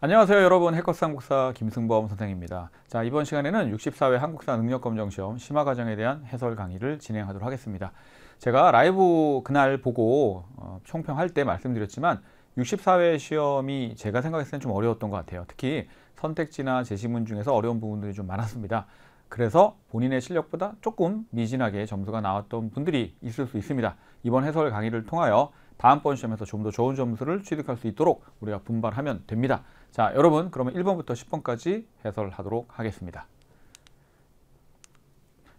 안녕하세요 여러분. 해커스 한국사 김승범 선생입니다. 자 이번 시간에는 64회 한국사 능력검정 시험 심화 과정에 대한 해설 강의를 진행하도록 하겠습니다. 제가 라이브 그날 보고 어, 총평할 때 말씀드렸지만 64회 시험이 제가 생각했을 땐 좀 어려웠던 것 같아요. 특히 선택지나 제시문 중에서 어려운 부분들이 좀 많았습니다. 그래서 본인의 실력보다 조금 미진하게 점수가 나왔던 분들이 있을 수 있습니다. 이번 해설 강의를 통하여 다음번 시험에서 좀 더 좋은 점수를 취득할 수 있도록 우리가 분발하면 됩니다. 자, 여러분 그러면 1번부터 10번까지 해설하도록 하겠습니다.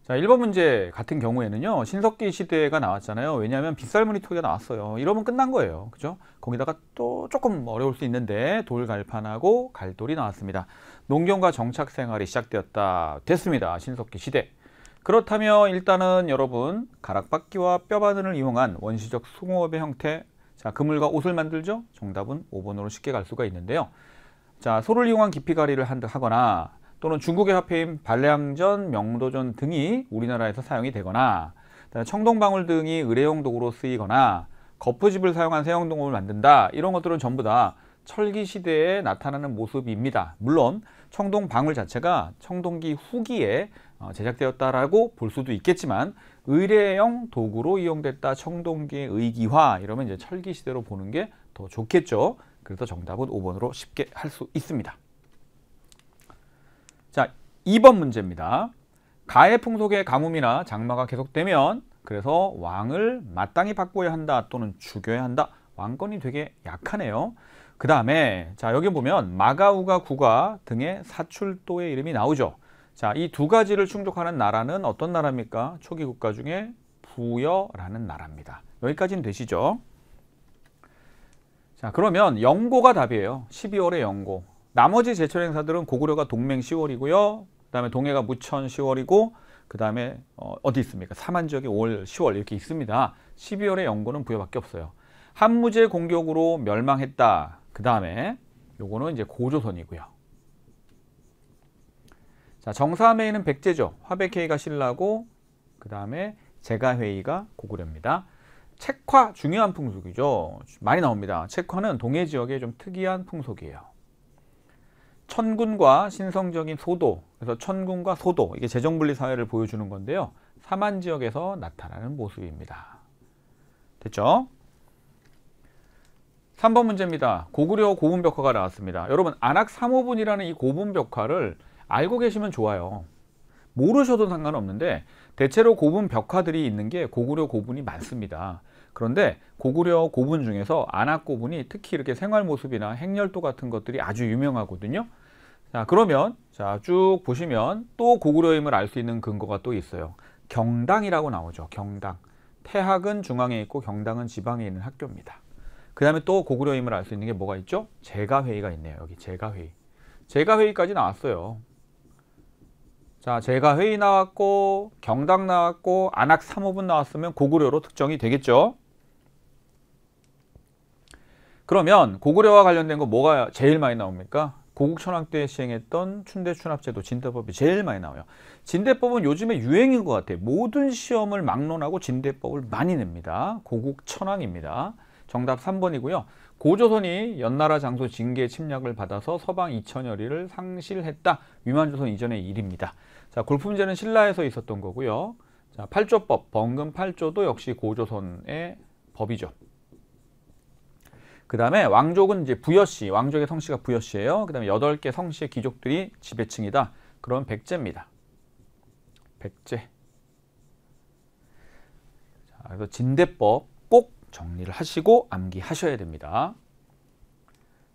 자, 1번 문제 같은 경우에는요. 신석기 시대가 나왔잖아요. 왜냐하면 빗살무늬 토기가 나왔어요. 이러면 끝난 거예요. 그죠? 거기다가 또 조금 어려울 수 있는데 돌갈판하고 갈돌이 나왔습니다. 농경과 정착 생활이 시작되었다. 됐습니다. 신석기 시대. 그렇다면 일단은 여러분 가락바퀴와 뼈바늘을 이용한 원시적 숭어업의 형태 자 그물과 옷을 만들죠 정답은 5번으로 쉽게 갈 수가 있는데요 자 소를 이용한 깊이가리를 하거나 또는 중국의 화폐인 발량전 명도전 등이 우리나라에서 사용이 되거나 청동방울 등이 의뢰용 도구로 쓰이거나 거푸집을 사용한 세형동을 만든다. 이런 것들은 전부 다 철기 시대에 나타나는 모습입니다. 물론 청동 방울 자체가 청동기 후기에 어, 제작되었다라고 볼 수도 있겠지만 의뢰형 도구로 이용됐다. 청동기의 의기화. 이러면 이제 철기 시대로 보는 게 더 좋겠죠. 그래서 정답은 5번으로 쉽게 할 수 있습니다. 자, 2번 문제입니다. 가해 풍속의 가뭄이나 장마가 계속되면 그래서 왕을 마땅히 바꿔야 한다 또는 죽여야 한다. 왕권이 되게 약하네요. 그 다음에 자 여기 보면 마가우가 국가 등의 사출도의 이름이 나오죠. 자, 이 두 가지를 충족하는 나라는 어떤 나라입니까? 초기 국가 중에 부여라는 나라입니다. 여기까지는 되시죠? 자, 그러면 영고가 답이에요. 12월에 영고. 나머지 제철 행사들은 고구려가 동맹 10월이고요. 그 다음에 동해가 무천 10월이고 그 다음에 어, 디 있습니까? 사만 지역이 5월, 10월 이렇게 있습니다. 12월에 영고는 부여밖에 없어요. 한무제 공격으로 멸망했다. 그 다음에 요거는 이제 고조선이고요. 자, 정사회의는 백제죠. 화백회의가 신라고 그 다음에 제가회의가 고구려입니다. 책화 중요한 풍속이죠. 많이 나옵니다. 책화는 동해 지역의 좀 특이한 풍속이에요. 천군과 신성적인 소도, 그래서 천군과 소도, 이게 재정분리 사회를 보여주는 건데요. 사만 지역에서 나타나는 모습입니다. 됐죠? 3번 문제입니다. 고구려 고분벽화가 나왔습니다. 여러분 안악 3호분이라는 이 고분벽화를 알고 계시면 좋아요. 모르셔도 상관없는데 대체로 고분 벽화들이 있는 게 고구려 고분이 많습니다. 그런데 고구려 고분 중에서 안악 고분이 특히 이렇게 생활 모습이나 행렬도 같은 것들이 아주 유명하거든요. 자 그러면 자 쭉 보시면 또 고구려임을 알 수 있는 근거가 또 있어요. 경당이라고 나오죠. 경당. 태학은 중앙에 있고 경당은 지방에 있는 학교입니다. 그 다음에 또 고구려임을 알 수 있는 게 뭐가 있죠? 제가회의가 있네요. 여기 제가회의. 제가회의까지 나왔어요. 자, 제가 회의 나왔고 경당 나왔고 안악 3호분 나왔으면 고구려로 특정이 되겠죠. 그러면 고구려와 관련된 거 뭐가 제일 많이 나옵니까? 고국천왕 때 시행했던 춘대춘합제도 진대법이 제일 많이 나와요. 진대법은 요즘에 유행인 것 같아요. 모든 시험을 막론하고 진대법을 많이 냅니다. 고국천왕입니다. 정답 3번이고요. 고조선이 연나라 장소 징계 침략을 받아서 서방 2천여리를 상실했다. 위만조선 이전의 일입니다. 자, 골프 문제는 신라에서 있었던 거고요. 자, 8조법, 번금 8조도 역시 고조선의 법이죠. 그 다음에 왕족은 이제 부여씨, 왕족의 성씨가 부여씨예요. 그 다음에 8개 성씨의 귀족들이 지배층이다. 그럼 백제입니다. 백제. 자, 그래서 진대법 꼭 정리를 하시고 암기하셔야 됩니다.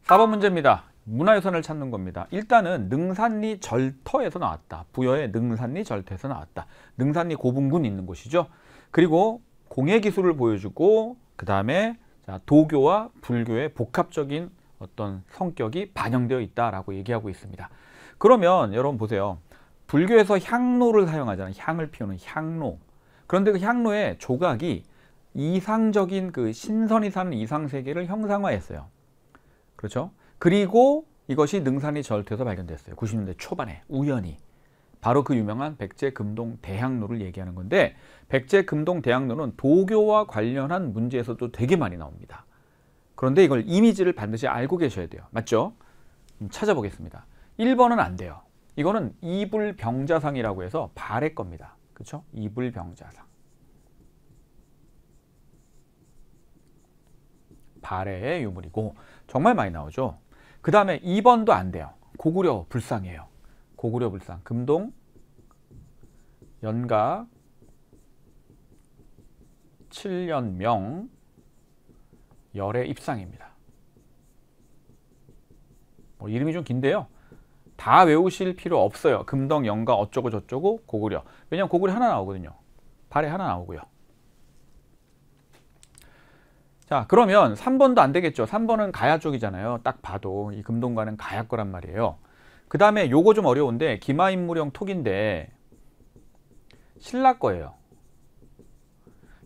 4번 문제입니다. 문화유산을 찾는 겁니다. 일단은 능산리 절터에서 나왔다. 부여의 능산리 절터에서 나왔다. 능산리 고분군 있는 곳이죠. 그리고 공예 기술을 보여주고 그 다음에 도교와 불교의 복합적인 어떤 성격이 반영되어 있다라고 얘기하고 있습니다. 그러면 여러분 보세요. 불교에서 향로를 사용하잖아요. 향을 피우는 향로. 그런데 그 향로의 조각이 이상적인 그 신선이 사는 이상 세계를 형상화했어요. 그렇죠? 그리고 이것이 능산이 절트에서 발견됐어요. 90년대 초반에 우연히. 바로 그 유명한 백제 금동 대향로를 얘기하는 건데 백제 금동 대향로는 도교와 관련한 문제에서도 되게 많이 나옵니다. 그런데 이걸 이미지를 반드시 알고 계셔야 돼요. 맞죠? 찾아보겠습니다. 1번은 안 돼요. 이거는 이불병자상이라고 해서 발의 겁니다. 그렇죠? 이불병자상. 발해의 유물이고 정말 많이 나오죠. 그 다음에 2번도 안 돼요. 고구려 불상이에요. 고구려 불상. 금동, 연가, 7년명, 열의 입상입니다. 뭐 이름이 좀 긴데요. 다 외우실 필요 없어요. 금동, 연가, 어쩌고 저쩌고, 고구려. 왜냐면 고구려 하나 나오거든요. 발에 하나 나오고요. 자 그러면 3번도 안 되겠죠. 3번은 가야 쪽이잖아요. 딱 봐도 이 금동가는 가야 거란 말이에요. 그 다음에 요거 좀 어려운데 기마인물형 톡인데 신라 거예요.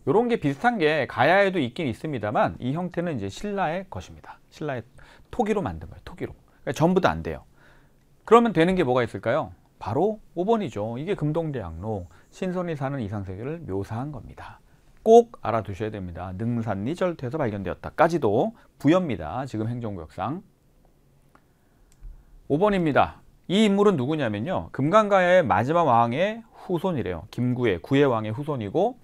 요런 게 비슷한 게 가야에도 있긴 있습니다만 이 형태는 이제 신라의 것입니다. 신라의 토기로 만든 거예요. 토기로. 그러니까 전부 다 안 돼요. 그러면 되는 게 뭐가 있을까요? 바로 5번이죠. 이게 금동대학로 신선이 사는 이상세계를 묘사한 겁니다. 꼭 알아두셔야 됩니다. 능산리 절투에서 발견되었다까지도 부여입니다. 지금 행정구역상. 5번입니다. 이 인물은 누구냐면요. 금강가야의 마지막 왕의 후손이래요. 김구의 구의 왕의 후손이고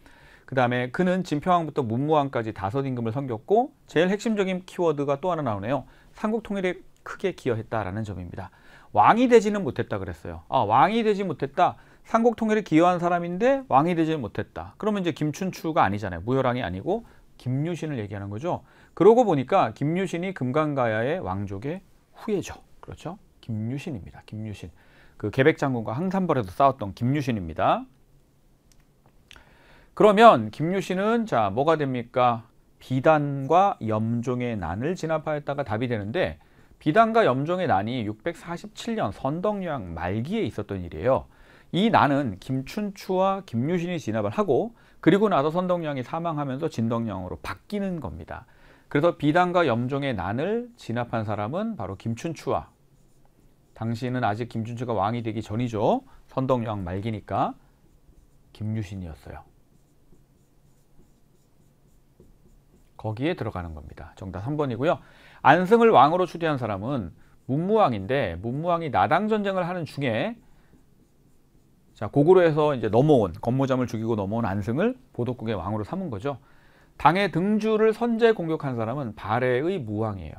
그 다음에 그는 진평왕부터 문무왕까지 다섯 임금을 섬겼고 제일 핵심적인 키워드가 또 하나 나오네요. 삼국 통일에 크게 기여했다라는 점입니다. 왕이 되지는 못했다 그랬어요. 아, 왕이 되지 못했다. 삼국 통일에 기여한 사람인데 왕이 되지 못했다. 그러면 이제 김춘추가 아니잖아요. 무열왕이 아니고 김유신을 얘기하는 거죠. 그러고 보니까 김유신이 금강가야의 왕족의 후예죠. 그렇죠? 김유신입니다. 김유신. 그 계백장군과 항산벌에서 싸웠던 김유신입니다. 그러면 김유신은 자 뭐가 됩니까? 비단과 염종의 난을 진압하였다가 답이 되는데 비단과 염종의 난이 647년 선덕여왕 말기에 있었던 일이에요. 이 난은 김춘추와 김유신이 진압을 하고 그리고 나서 선덕여왕이 사망하면서 진덕여왕으로 바뀌는 겁니다. 그래서 비단과 염종의 난을 진압한 사람은 바로 김춘추와 당시에는 아직 김춘추가 왕이 되기 전이죠. 선덕여왕 말기니까 김유신이었어요. 거기에 들어가는 겁니다. 정답 3번이고요. 안승을 왕으로 추대한 사람은 문무왕인데 문무왕이 나당 전쟁을 하는 중에 자, 고구려에서 이제 넘어온 건모잠을 죽이고 넘어온 안승을 보독국의 왕으로 삼은 거죠. 당의 등주를 선제 공격한 사람은 발해의 무왕이에요.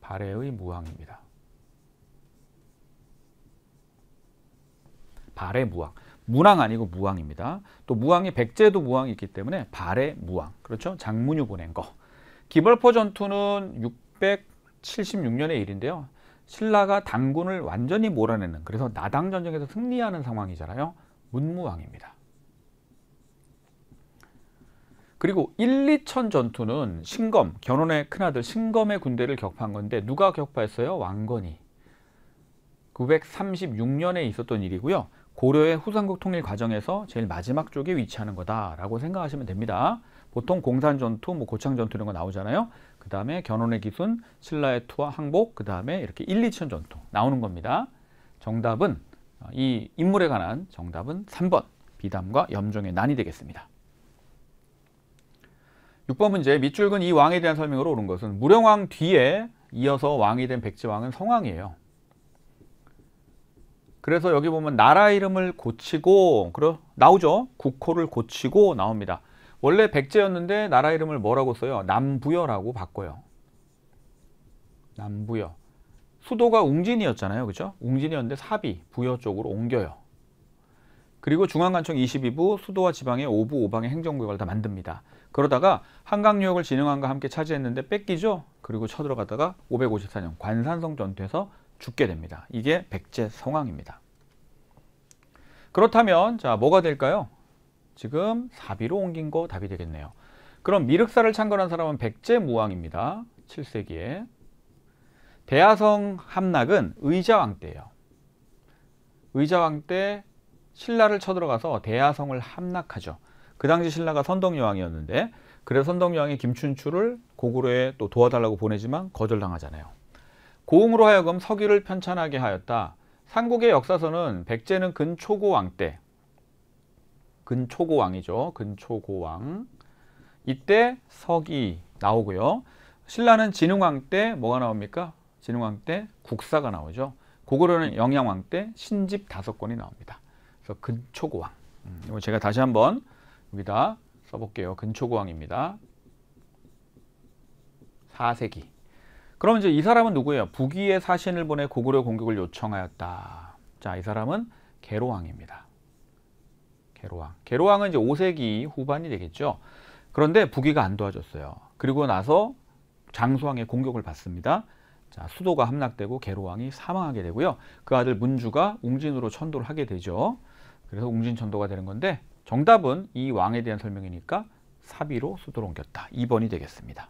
발해의 무왕입니다. 발해 무왕. 문왕 아니고 무왕입니다. 또 무왕이 백제도 무왕이 있기 때문에 발해 무왕. 그렇죠? 장문유 보낸 거. 기벌포 전투는 676년의 일인데요. 신라가 당군을 완전히 몰아내는 그래서 나당 전쟁에서 승리하는 상황이잖아요. 문무왕입니다. 그리고 1, 2천 전투는 신검, 견훤의 큰아들 신검의 군대를 격파한 건데 누가 격파했어요? 왕건이. 936년에 있었던 일이고요. 고려의 후삼국 통일 과정에서 제일 마지막 쪽에 위치하는 거다라고 생각하시면 됩니다. 보통 공산 전투, 뭐 고창 전투 이런 거 나오잖아요. 그 다음에 견훤의 기순, 신라의 투와 항복, 그 다음에 이렇게 1, 2천 전투 나오는 겁니다. 정답은 어, 이 인물에 관한 정답은 3번 비담과 염종의 난이 되겠습니다. 6번 문제 밑줄근 이 왕에 대한 설명으로 옳은 것은 무령왕 뒤에 이어서 왕이 된 백제왕은 성왕이에요. 그래서 여기 보면 나라 이름을 고치고 그러 나오죠. 국호를 고치고 나옵니다. 원래 백제였는데 나라 이름을 뭐라고 써요? 남부여라고 바꿔요. 남부여. 수도가 웅진이었잖아요. 그죠? 웅진이었는데 사비, 부여 쪽으로 옮겨요. 그리고 중앙관청 22부 수도와 지방의 5부 5방의 행정구역을 다 만듭니다. 그러다가 한강유역을 진흥왕과 함께 차지했는데 뺏기죠. 그리고 쳐들어가다가 554년 관산성 전투에서 죽게 됩니다. 이게 백제 성왕입니다. 그렇다면 자 뭐가 될까요? 지금 사비로 옮긴 거 답이 되겠네요. 그럼 미륵사를 창건한 사람은 백제무왕입니다. 7세기에. 대하성 함락은 의자왕 때예요. 의자왕 때 신라를 쳐들어가서 대하성을 함락하죠. 그 당시 신라가 선덕여왕이었는데 그래서 선덕여왕이 김춘추를 고구려에 또 도와달라고 보내지만 거절당하잖아요. 고흥으로 하여금 서기를 편찬하게 하였다. 삼국의 역사서는 백제는 근초고왕 때 근초고왕이죠. 근초고왕. 이때 석이 나오고요. 신라는 진흥왕 때 뭐가 나옵니까? 진흥왕 때 국사가 나오죠. 고구려는 영양왕 때 신집 다섯 권이 나옵니다. 그래서 근초고왕. 음, 이거 제가 다시 한번 여기다 써볼게요. 근초고왕입니다. 4세기. 그럼 이제 이 사람은 누구예요? 북위의 사신을 보내 고구려 공격을 요청하였다. 자, 이 사람은 계로왕입니다. 계로왕. 계로왕은 이제 5세기 후반이 되겠죠. 그런데 북위가 안 도와줬어요. 그리고 나서 장수왕의 공격을 받습니다. 자, 수도가 함락되고 계로왕이 사망하게 되고요. 그 아들 문주가 웅진으로 천도를 하게 되죠. 그래서 웅진천도가 되는 건데 정답은 이 왕에 대한 설명이니까 사비로 수도를 옮겼다. 2번이 되겠습니다.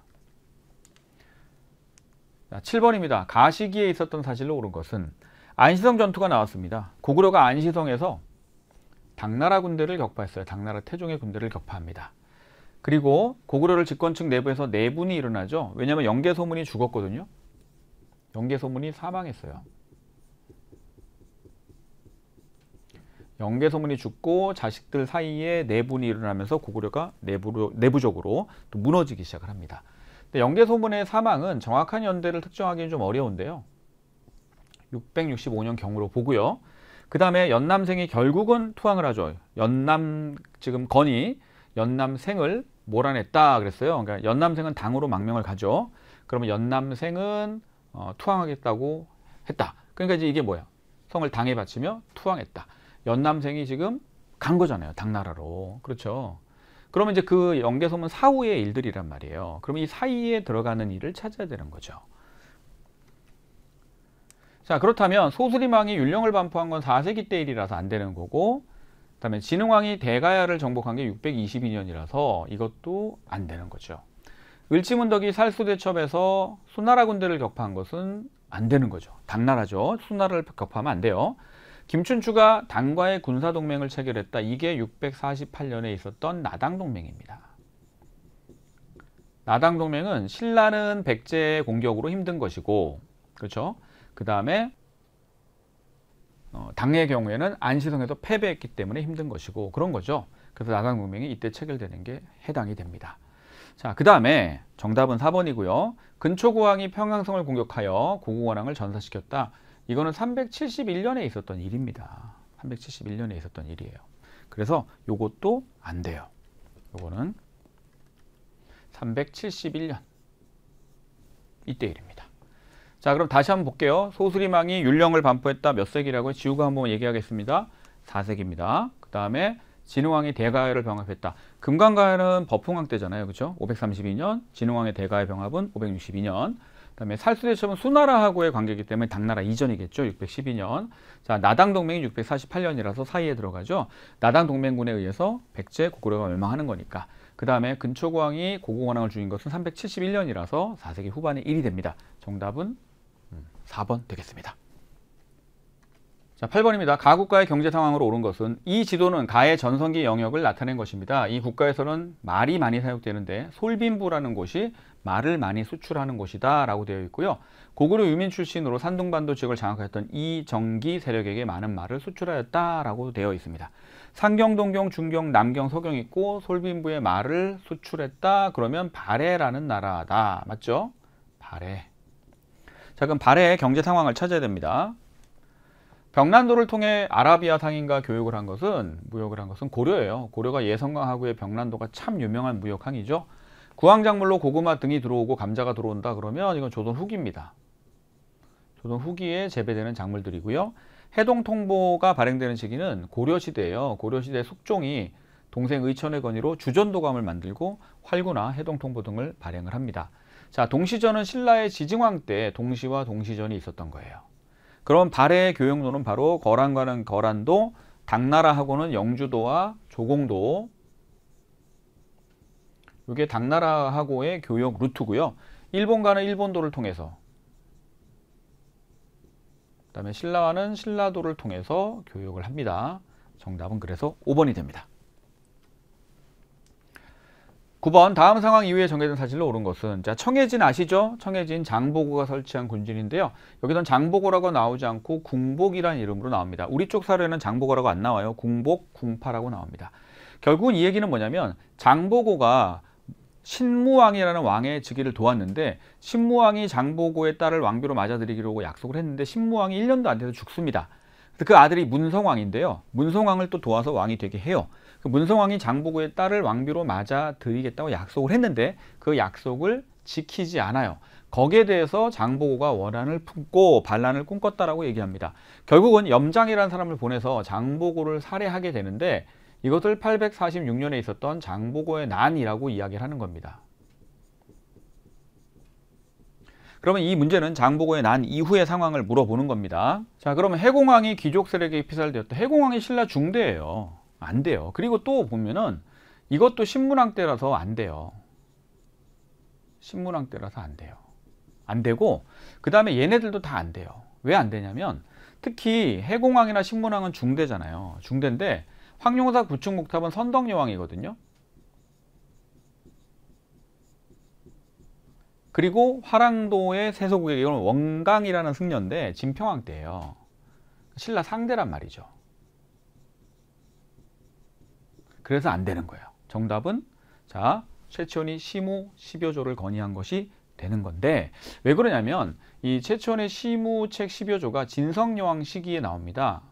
자, 7번입니다. 가시기에 있었던 사실로 옳은 것은 안시성 전투가 나왔습니다. 고구려가 안시성에서 당나라 군대를 격파했어요. 당나라 태종의 군대를 격파합니다. 그리고 고구려를 집권층 내부에서 내분이 일어나죠. 왜냐하면 영계소문이 죽었거든요. 영계소문이 사망했어요. 영계소문이 죽고 자식들 사이에 내분이 일어나면서 고구려가 내부로, 내부적으로 또 무너지기 시작을 합니다. 영계소문의 사망은 정확한 연대를 특정하기는 좀 어려운데요. 665년 경으로 보고요. 그 다음에 연남생이 결국은 투항을 하죠. 연남 지금 건이 연남생을 몰아냈다 그랬어요. 그러니까 연남생은 당으로 망명을 가죠. 그러면 연남생은 어, 투항하겠다고 했다. 그러니까 이제 이게 뭐야? 성을 당에 바치며 투항했다. 연남생이 지금 간 거잖아요. 당나라로. 그렇죠. 그러면 이제 그 연계소문 사후의 일들이란 말이에요. 그러면 이 사이에 들어가는 일을 찾아야 되는 거죠. 자 그렇다면 소수림왕이 율령을 반포한 건 4세기 때 일이라서 안 되는 거고 그 다음에 진흥왕이 대가야를 정복한 게 622년이라서 이것도 안 되는 거죠. 을지문덕이 살수대첩에서 수나라 군대를 격파한 것은 안 되는 거죠. 당나라죠. 수나라를 격파하면 안 돼요. 김춘추가 당과의 군사동맹을 체결했다. 이게 648년에 있었던 나당동맹입니다. 나당동맹은 신라는 백제의 공격으로 힘든 것이고 그렇죠? 그 다음에 어, 당의 경우에는 안시성에서 패배했기 때문에 힘든 것이고 그런 거죠. 그래서 나당동맹이 이때 체결되는 게 해당이 됩니다. 자, 그 다음에 정답은 4번이고요. 근초고왕이 평양성을 공격하여 고구원왕을 전사시켰다. 이거는 371년에 있었던 일입니다. 371년에 있었던 일이에요. 그래서 요것도 안 돼요. 요거는 371년 이때 일입니다. 자 그럼 다시 한번 볼게요. 소수리망이 율령을 반포했다 몇 세기라고 지우가 한번 얘기하겠습니다. 4세기입니다. 그 다음에 진흥왕이 대가를 병합했다. 금강가는 버풍왕 때잖아요. 그렇죠? 532년, 진흥왕의 대가의 병합은 562년. 그다음에 살수대첩은 수나라하고의 관계이기 때문에 당나라 이전이겠죠. 612년. 자, 나당 동맹이 648년이라서 사이에 들어가죠. 나당 동맹군에 의해서 백제 고구려가 멸망하는 거니까. 그다음에 근초고왕이 고구원왕을 죽인 것은 371년이라서 4세기 후반에 1이 됩니다. 정답은 4번 음, 되겠습니다. 자, 8번입니다. 가국가의 경제 상황으로 옳은 것은 이 지도는 가의 전성기 영역을 나타낸 것입니다. 이 국가에서는 말이 많이 사용되는데 솔빈부라는 곳이 말을 많이 수출하는 곳이다 라고 되어 있고요. 고구려 유민 출신으로 산둥반도 지역을 장악했던 이정기 세력에게 많은 말을 수출하였다 라고 되어 있습니다. 상경, 동경, 중경, 남경, 서경 있고 솔빈부의 말을 수출했다 그러면 발해라는 나라다. 맞죠? 발해. 자 그럼 발해의 경제 상황을 찾아야 됩니다. 병란도를 통해 아라비아 상인과 교육을 한 것은 무역을 한 것은 고려예요. 고려가 예성강하고의 병란도가 참 유명한 무역 항이죠. 구황작물로 고구마 등이 들어오고 감자가 들어온다 그러면 이건 조선 후기입니다. 조선 후기에 재배되는 작물들이고요. 해동통보가 발행되는 시기는 고려시대예요. 고려시대 숙종이 동생 의천의 건의로 주전도감을 만들고 활구나 해동통보 등을 발행을 합니다. 자, 동시전은 신라의 지증왕 때 동시와 동시전이 있었던 거예요. 그럼 발해의 교역로는 바로 거란과는 거란도, 당나라하고는 영주도와 조공도, 이게 당나라하고의 교역 루트고요. 일본과는 일본도를 통해서 그 다음에 신라와는 신라도를 통해서 교역을 합니다. 정답은 그래서 5번이 됩니다. 9번 다음 상황 이후에 정해진 사실로 옳은 것은 자 청해진 아시죠? 청해진 장보고가 설치한 군진인데요. 여기선 장보고라고 나오지 않고 궁복이라는 이름으로 나옵니다. 우리 쪽 사례는 장보고라고 안 나와요. 궁복, 궁파라고 나옵니다. 결국은 이 얘기는 뭐냐면 장보고가 신무왕이라는 왕의 즉위를 도왔는데 신무왕이 장보고의 딸을 왕비로 맞아들이기로 약속을 했는데 신무왕이 1년도 안 돼서 죽습니다. 그 아들이 문성왕인데요. 문성왕을 또 도와서 왕이 되게 해요. 그 문성왕이 장보고의 딸을 왕비로 맞아들이겠다고 약속을 했는데 그 약속을 지키지 않아요. 거기에 대해서 장보고가 원한을 품고 반란을 꿈꿨다라고 얘기합니다. 결국은 염장이라는 사람을 보내서 장보고를 살해하게 되는데 이것을 846년에 있었던 장보고의 난이라고 이야기를 하는 겁니다. 그러면 이 문제는 장보고의 난 이후의 상황을 물어보는 겁니다. 자, 그러면 해공왕이 귀족 세력에 피살되었다. 해공왕이 신라 중대예요. 안 돼요. 그리고 또 보면은 이것도 신문왕 때라서 안 돼요. 신문왕 때라서 안 돼요. 안 되고 그 다음에 얘네들도 다 안 돼요. 왜 안 되냐면 특히 해공왕이나 신문왕은 중대잖아요. 중대인데 황룡사 구충목탑은 선덕여왕이거든요. 그리고 화랑도의 세소국의 이건 원강이라는 승려인데 진평왕 때예요. 신라 상대란 말이죠. 그래서 안 되는 거예요. 정답은 자 최치원이 시무 10여조를 건의한 것이 되는 건데 왜 그러냐면 이 최치원의 시무 책 10여조가 진성여왕 시기에 나옵니다.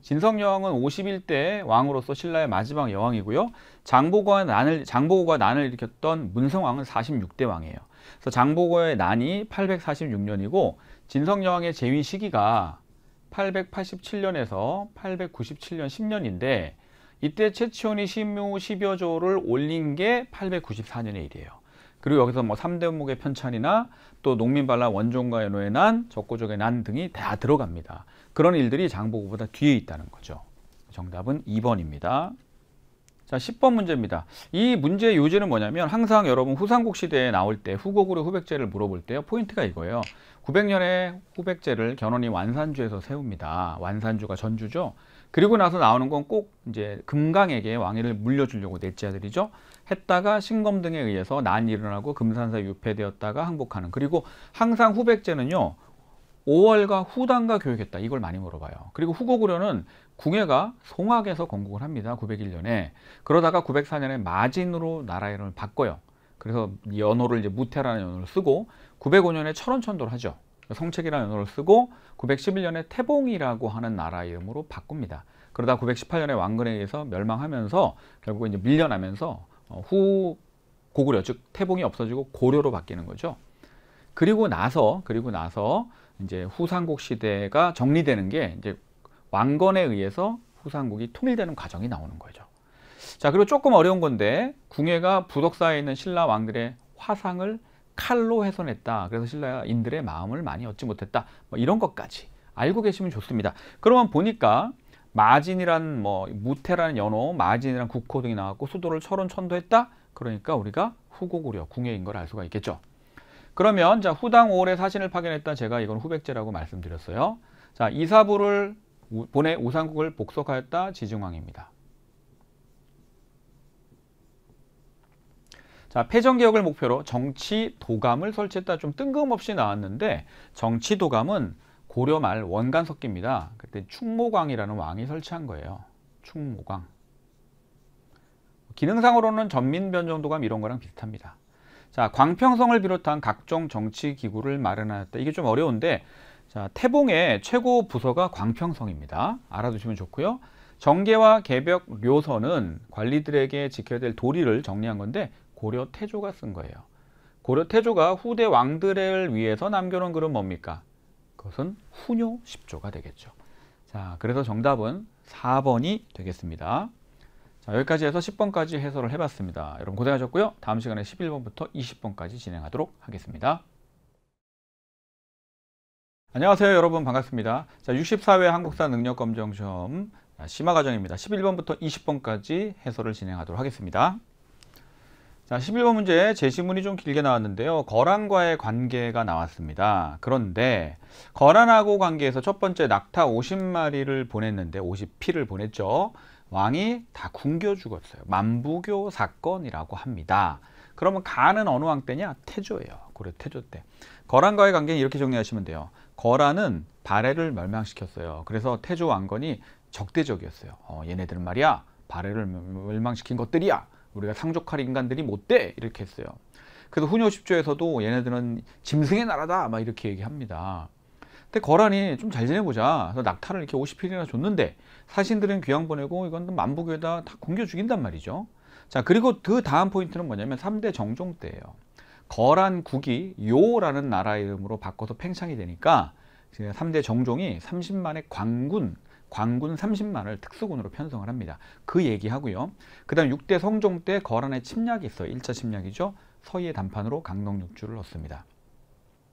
진성여왕은 51대 왕으로서 신라의 마지막 여왕이고요. 장보고가 난을 장보고가 난을 일으켰던 문성왕은 46대 왕이에요. 그래서 장보고의 난이 846년이고 진성여왕의 재위 시기가 887년에서 897년 10년인데 이때 최치원이 신무 10여 조를 올린 게 894년의 일이에요. 그리고 여기서 뭐 3대 목의 편찬이나 또 농민반란 원종과 연호의 난, 적고족의 난 등이 다 들어갑니다. 그런 일들이 장보고보다 뒤에 있다는 거죠. 정답은 2번입니다. 자, 10번 문제입니다. 이 문제의 요지는 뭐냐면 항상 여러분 후삼국 시대에 나올 때 후고구려 후백제를 물어볼 때요. 포인트가 이거예요. 900년의 후백제를 견훤이 완산주에서 세웁니다. 완산주가 전주죠. 그리고 나서 나오는 건 꼭 이제 금강에게 왕위를 물려주려고 넷째 아들이죠. 했다가 신검 등에 의해서 난이 일어나고 금산사 유폐되었다가 항복하는. 그리고 항상 후백제는요. 5월과 후단과 교육했다. 이걸 많이 물어봐요. 그리고 후고구려는 궁예가 송악에서 건국을 합니다. 901년에. 그러다가 904년에 마진으로 나라 이름을 바꿔요. 그래서 연호를 이제 무태라는 연호를 쓰고 905년에 철원천도를 하죠. 성책이라는 연호를 쓰고 911년에 태봉이라고 하는 나라 이름으로 바꿉니다. 그러다 918년에 왕건에 의해서 멸망하면서 결국 이제 밀려나면서 어, 후 고구려 즉 태봉이 없어지고 고려로 바뀌는 거죠. 그리고 나서 그리고 나서 이제 후삼국 시대가 정리되는 게 이제 왕건에 의해서 후삼국이 통일되는 과정이 나오는 거죠. 자, 그리고 조금 어려운 건데 궁예가 부덕사에 있는 신라 왕들의 화상을 칼로 훼손했다. 그래서 신라인들의 마음을 많이 얻지 못했다. 뭐 이런 것까지 알고 계시면 좋습니다. 그러면 보니까 마진이란 뭐 무태라는 연호, 마진이란 국호 등이 나왔고 수도를 철원 천도했다. 그러니까 우리가 후고구려 궁예인 걸 알 수가 있겠죠. 그러면 자 후당 5월에 사신을 파견했다. 제가 이건 후백제라고 말씀드렸어요. 자 이사부를 보내 우상국을 복속하였다. 지증왕입니다. 자 패전개혁을 목표로 정치 도감을 설치했다. 좀 뜬금없이 나왔는데 정치 도감은 고려 말 원간 석기입니다. 그때 충모광이라는 왕이 설치한 거예요. 충모광. 기능상으로는 전민변정도감 이런 거랑 비슷합니다. 자, 광평성을 비롯한 각종 정치 기구를 마련하였다. 이게 좀 어려운데 자, 태봉의 최고 부서가 광평성입니다. 알아두시면 좋고요. 정계와 개벽, 료서는 관리들에게 지켜야 될 도리를 정리한 건데 고려 태조가 쓴 거예요. 고려 태조가 후대 왕들을 위해서 남겨놓은 글은 뭡니까? 그것은 훈요 10조가 되겠죠. 자, 그래서 정답은 4번이 되겠습니다. 자, 여기까지 해서 10번까지 해설을 해봤습니다. 여러분 고생하셨고요. 다음 시간에 11번부터 20번까지 진행하도록 하겠습니다. 안녕하세요 여러분 반갑습니다. 자, 64회 한국사 능력검정 시험 심화 과정입니다. 11번부터 20번까지 해설을 진행하도록 하겠습니다. 자, 11번 문제 제시문이 좀 길게 나왔는데요. 거란과의 관계가 나왔습니다. 그런데 거란하고 관계에서 첫 번째 낙타 50마리를 보냈는데 50피를 보냈죠. 왕이 다 굶겨 죽었어요. 만부교 사건이라고 합니다. 그러면 간은 어느 왕 때냐? 태조예요. 고려 태조 때. 거란과의 관계는 이렇게 정리하시면 돼요. 거란은 발해를 멸망시켰어요. 그래서 태조 왕건이 적대적이었어요. 어, 얘네들은 말이야 발해를 멸망시킨 것들이야. 우리가 상족할 인간들이 못돼 이렇게 했어요. 그래서 후녀 10조에서도 얘네들은 짐승의 나라다 막 이렇게 얘기합니다. 근데 거란이 좀 잘 지내보자. 그래서 낙타를 이렇게 50필이나 줬는데 사신들은 귀양 보내고 이건 만복에다 다 공겨 죽인단 말이죠. 자 그리고 그 다음 포인트는 뭐냐면 3대 정종 때예요. 거란 국이 요라는 나라 이름으로 바꿔서 팽창이 되니까 3대 정종이 30만의 광군 광군 30만을 특수군으로 편성을 합니다. 그 얘기하고요. 그 다음 6대 성종 때 거란의 침략이 있어요. 1차 침략이죠. 서희의 단판으로 강동 육주를 넣습니다.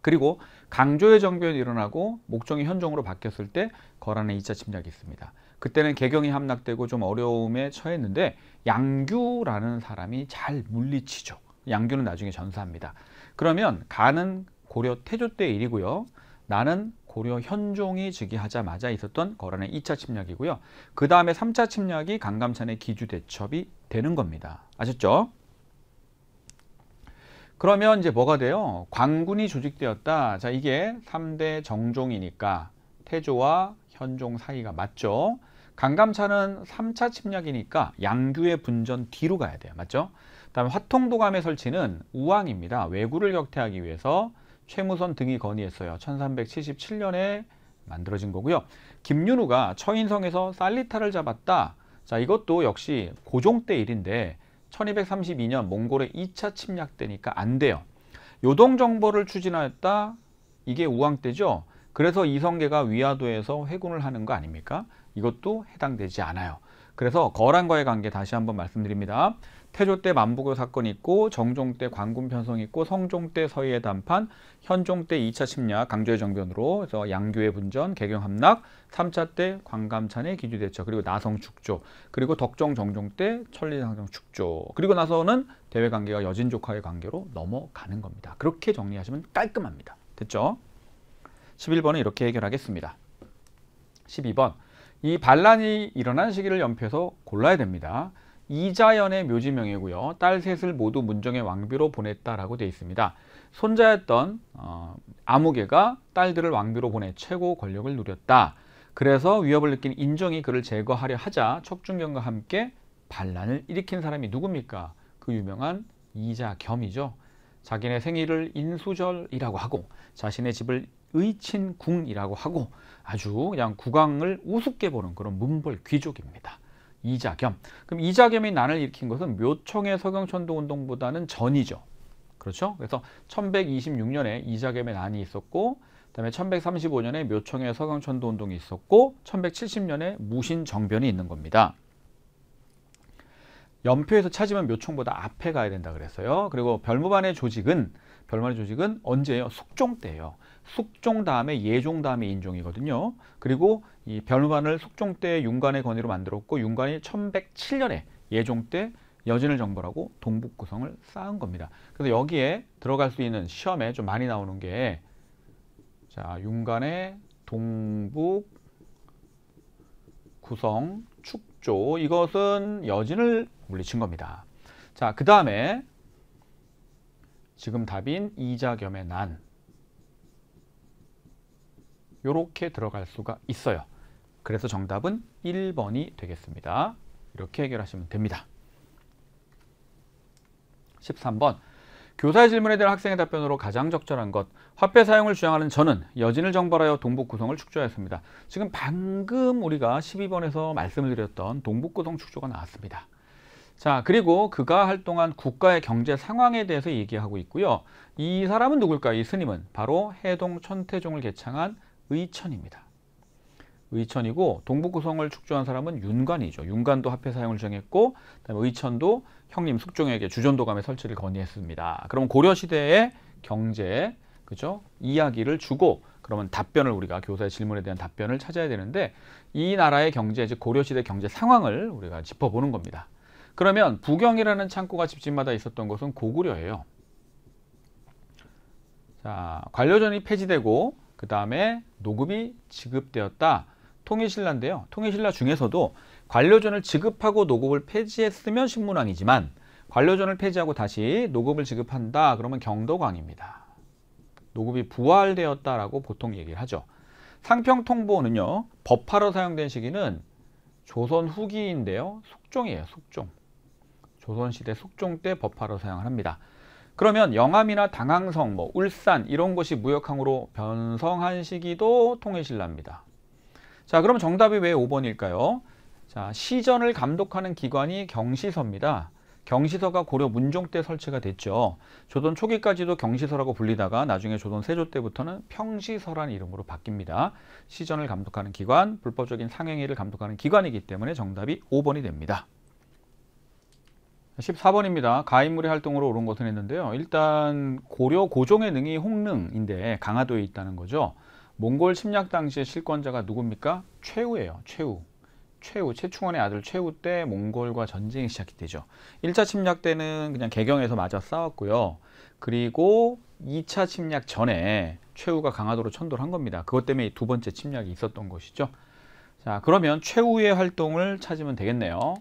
그리고 강조의 정변이 일어나고 목종이 현종으로 바뀌었을 때 거란의 2차 침략이 있습니다. 그때는 개경이 함락되고 좀 어려움에 처했는데 양규라는 사람이 잘 물리치죠. 양규는 나중에 전사합니다. 그러면 가는 고려 태조 때 일이고요. 나는 고려 현종이 즉위하자마자 있었던 거란의 2차 침략이고요. 그 다음에 3차 침략이 강감찬의 기주대첩이 되는 겁니다. 아셨죠? 그러면 이제 뭐가 돼요? 광군이 조직되었다. 자, 이게 3대 정종이니까 태조와 현종 사이가 맞죠? 강감찬은 3차 침략이니까 양규의 분전 뒤로 가야 돼요. 맞죠? 다음에 화통도감의 설치는 우왕입니다. 왜구를 격퇴하기 위해서 최무선 등이 건의했어요. 1377년에 만들어진 거고요. 김윤우가 처인성에서 살리타를 잡았다. 자, 이것도 역시 고종 때 일인데 1232년 몽골의 2차 침략 때니까 안 돼요. 요동 정보를 추진하였다. 이게 우왕 때죠. 그래서 이성계가 위화도에서 회군을 하는 거 아닙니까? 이것도 해당되지 않아요. 그래서 거란과의 관계 다시 한번 말씀드립니다. 태조 때 만부교 사건이 있고 정종 때 광군 편성이 있고 성종 때 서희의 단판, 현종 때 2차 침략 강조의 정변으로 그래서 양교의 분전, 개경 함락, 3차 때 광감찬의 기주 대처 그리고 나성 축조 그리고 덕종 정종 때 천리상정 축조 그리고 나서는 대외 관계가 여진족화의 관계로 넘어가는 겁니다. 그렇게 정리하시면 깔끔합니다. 됐죠? 11번은 이렇게 해결하겠습니다. 12번 이 반란이 일어난 시기를 연표해서 골라야 됩니다. 이자연의 묘지명이고요. 딸 셋을 모두 문정의 왕비로 보냈다라고 되어 있습니다. 손자였던 어, 아무개가 딸들을 왕비로 보내 최고 권력을 누렸다. 그래서 위협을 느낀 인정이 그를 제거하려 하자 척준경과 함께 반란을 일으킨 사람이 누굽니까? 그 유명한 이자겸이죠. 자기네 생일을 인수절이라고 하고 자신의 집을 의친궁이라고 하고 아주 그냥 국왕을 우습게 보는 그런 문벌 귀족입니다. 이자겸. 그럼 이자겸이 난을 일으킨 것은 묘청의 서경천도 운동보다는 전이죠. 그렇죠? 그래서 1126년에 이자겸의 난이 있었고 그다음에 1135년에 묘청의 서경천도 운동이 있었고 1170년에 무신 정변이 있는 겁니다. 연표에서 찾으면 묘청보다 앞에 가야 된다 그랬어요. 그리고 별무반의 조직은 별무반의 조직은 언제예요? 숙종 때예요. 숙종 다음에 예종 다음에 인종이거든요. 그리고 이 별무반을 숙종 때 윤관의 건의로 만들었고 윤관이 1107년에 예종 때 여진을 정벌하고 동북 구성을 쌓은 겁니다. 그래서 여기에 들어갈 수 있는 시험에 좀 많이 나오는 게 자, 윤관의 동북 구성 축조 이것은 여진을 물리친 겁니다. 자, 그 다음에 지금 답인 이자겸의 난 이렇게 들어갈 수가 있어요. 그래서 정답은 1번이 되겠습니다. 이렇게 해결하시면 됩니다. 13번 교사의 질문에 대한 학생의 답변으로 가장 적절한 것 화폐 사용을 주장하는 저는 여진을 정벌하여 동북 구성을 축조하였습니다. 지금 방금 우리가 12번에서 말씀을 드렸던 동북 구성 축조가 나왔습니다. 자 그리고 그가 활동한 국가의 경제 상황에 대해서 얘기하고 있고요. 이 사람은 누굴까? 이 스님은 바로 해동 천태종을 개창한 의천입니다. 의천이고 동북구성을 축조한 사람은 윤관이죠. 윤관도 화폐 사용을 정했고 그다음에 의천도 형님 숙종에게 주전도감의 설치를 건의했습니다. 그럼 고려 시대의 경제 그죠? 이야기를 주고 그러면 답변을 우리가 교사의 질문에 대한 답변을 찾아야 되는데 이 나라의 경제 즉 고려 시대 경제 상황을 우리가 짚어보는 겁니다. 그러면 부경이라는 창고가 집집마다 있었던 것은 고구려예요. 자, 관료전이 폐지되고 그 다음에 노급이 지급되었다. 통일신라인데요. 통일신라 중에서도 관료전을 지급하고 노급을 폐지했으면 신문왕이지만 관료전을 폐지하고 다시 노급을 지급한다. 그러면 경도광입니다. 노급이 부활되었다라고 보통 얘기를 하죠. 상평통보는요. 법화로 사용된 시기는 조선 후기인데요. 숙종이에요. 숙종. 조선시대 숙종 때 법화로 사용을 합니다. 그러면 영암이나 당항성, 뭐 울산 이런 곳이 무역항으로 변성한 시기도 통일신라입니다. 자, 그럼 정답이 왜 5번일까요? 자, 시전을 감독하는 기관이 경시서입니다. 경시서가 고려 문종 때 설치가 됐죠. 조선 초기까지도 경시서라고 불리다가 나중에 조선 세조 때부터는 평시서라는 이름으로 바뀝니다. 시전을 감독하는 기관, 불법적인 상행위를 감독하는 기관이기 때문에 정답이 5번이 됩니다. 14번입니다. 가인물의 활동으로 옳은 것은 했는데요. 일단 고려 고종의 능이 홍릉인데 강화도에 있다는 거죠. 몽골 침략 당시의 실권자가 누굽니까? 최후예요. 최후. 최후, 최충원의 아들 최후 때 몽골과 전쟁이 시작이 되죠. 1차 침략 때는 그냥 개경에서 맞아 싸웠고요. 그리고 2차 침략 전에 최후가 강화도로 천도를 한 겁니다. 그것 때문에 두 번째 침략이 있었던 것이죠. 자, 그러면 최후의 활동을 찾으면 되겠네요.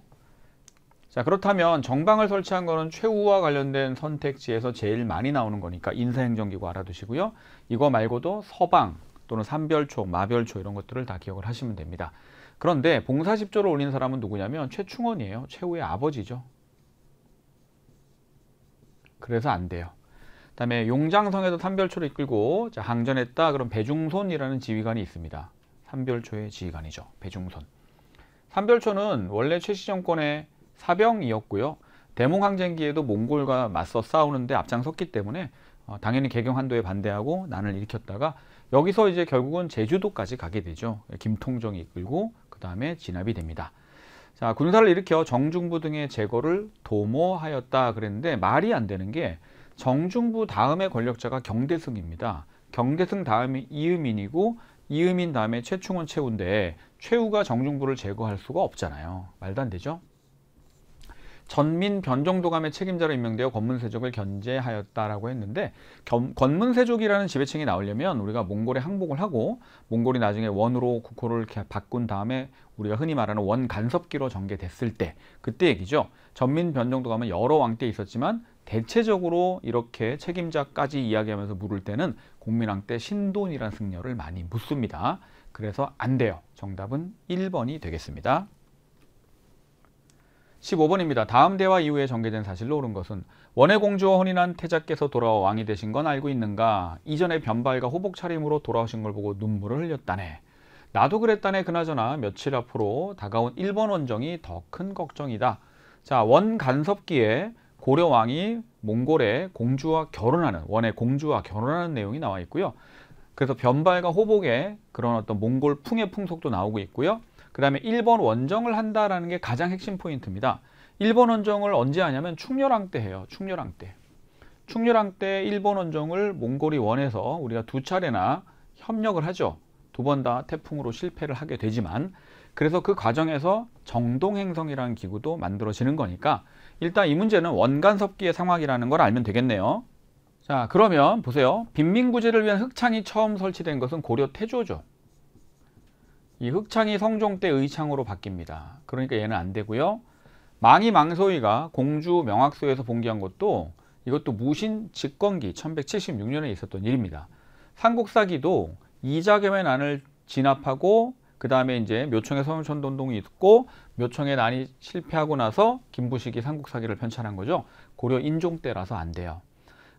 자 그렇다면 정방을 설치한 거는 최후와 관련된 선택지에서 제일 많이 나오는 거니까 인사행정기구 알아두시고요. 이거 말고도 서방 또는 삼별초, 마별초 이런 것들을 다 기억을 하시면 됩니다. 그런데 봉사십조를 올린 사람은 누구냐면 최충원이에요. 최후의 아버지죠. 그래서 안 돼요. 그다음에 용장성에도 삼별초를 이끌고 자, 항전했다. 그럼 배중손이라는 지휘관이 있습니다. 삼별초의 지휘관이죠. 배중손. 삼별초는 원래 최씨 정권의 사병이었고요. 대몽항쟁기에도 몽골과 맞서 싸우는데 앞장섰기 때문에 어, 당연히 개경 한도에 반대하고 난을 일으켰다가 여기서 이제 결국은 제주도까지 가게 되죠. 김통정이 이끌고 그 다음에 진압이 됩니다. 자 군사를 일으켜 정중부 등의 제거를 도모하였다 그랬는데 말이 안 되는 게 정중부 다음의 권력자가 경대승입니다. 경대승 다음이 이음인이고 이음인 다음에 최충원 최후인데 최후가 정중부를 제거할 수가 없잖아요. 말도 안 되죠. 전민 변종도감의 책임자로 임명되어 권문세족을 견제하였다라고 했는데 견, 권문세족이라는 지배층이 나오려면 우리가 몽골에 항복을 하고 몽골이 나중에 원으로 국호를 바꾼 다음에 우리가 흔히 말하는 원 간섭기로 전개됐을 때 그때 얘기죠. 전민 변종도감은 여러 왕때 있었지만 대체적으로 이렇게 책임자까지 이야기하면서 물을 때는 공민왕 때 신돈이라는 승려를 많이 묻습니다. 그래서 안 돼요. 정답은 1번이 되겠습니다. 15번입니다. 다음 대화 이후에 전개된 사실로 옳은 것은 원의 공주와 혼인한 태자께서 돌아와 왕이 되신 건 알고 있는가? 이전에 변발과 호복 차림으로 돌아오신 걸 보고 눈물을 흘렸다네. 나도 그랬다네 그나저나 며칠 앞으로 다가온 일본 원정이 더 큰 걱정이다. 자, 원 간섭기에 고려 왕이 몽골의 공주와 결혼하는 원의 공주와 결혼하는 내용이 나와 있고요. 그래서 변발과 호복에 그런 어떤 몽골 풍의 풍속도 나오고 있고요. 그 다음에 일본 원정을 한다라는 게 가장 핵심 포인트입니다. 일본 원정을 언제 하냐면 충렬왕 때 해요. 충렬왕 때. 충렬왕 때 일본 원정을 몽골이 원해서 우리가 두 차례나 협력을 하죠. 두 번 다 태풍으로 실패를 하게 되지만 그래서 그 과정에서 정동행성이라는 기구도 만들어지는 거니까 일단 이 문제는 원간섭기의 상황이라는 걸 알면 되겠네요. 자 그러면 보세요. 빈민구제를 위한 흑창이 처음 설치된 것은 고려 태조죠. 이 흑창이 성종 때 의창으로 바뀝니다. 그러니까 얘는 안 되고요. 망이 망소이가 공주 명학소에서 봉기한 것도 이것도 무신 집권기 1176년에 있었던 일입니다. 삼국사기도 이자겸의 난을 진압하고 그 다음에 이제 묘청의 서울천돈동이 있고 묘청의 난이 실패하고 나서 김부식이 삼국사기를 편찬한 거죠. 고려 인종 때라서 안 돼요.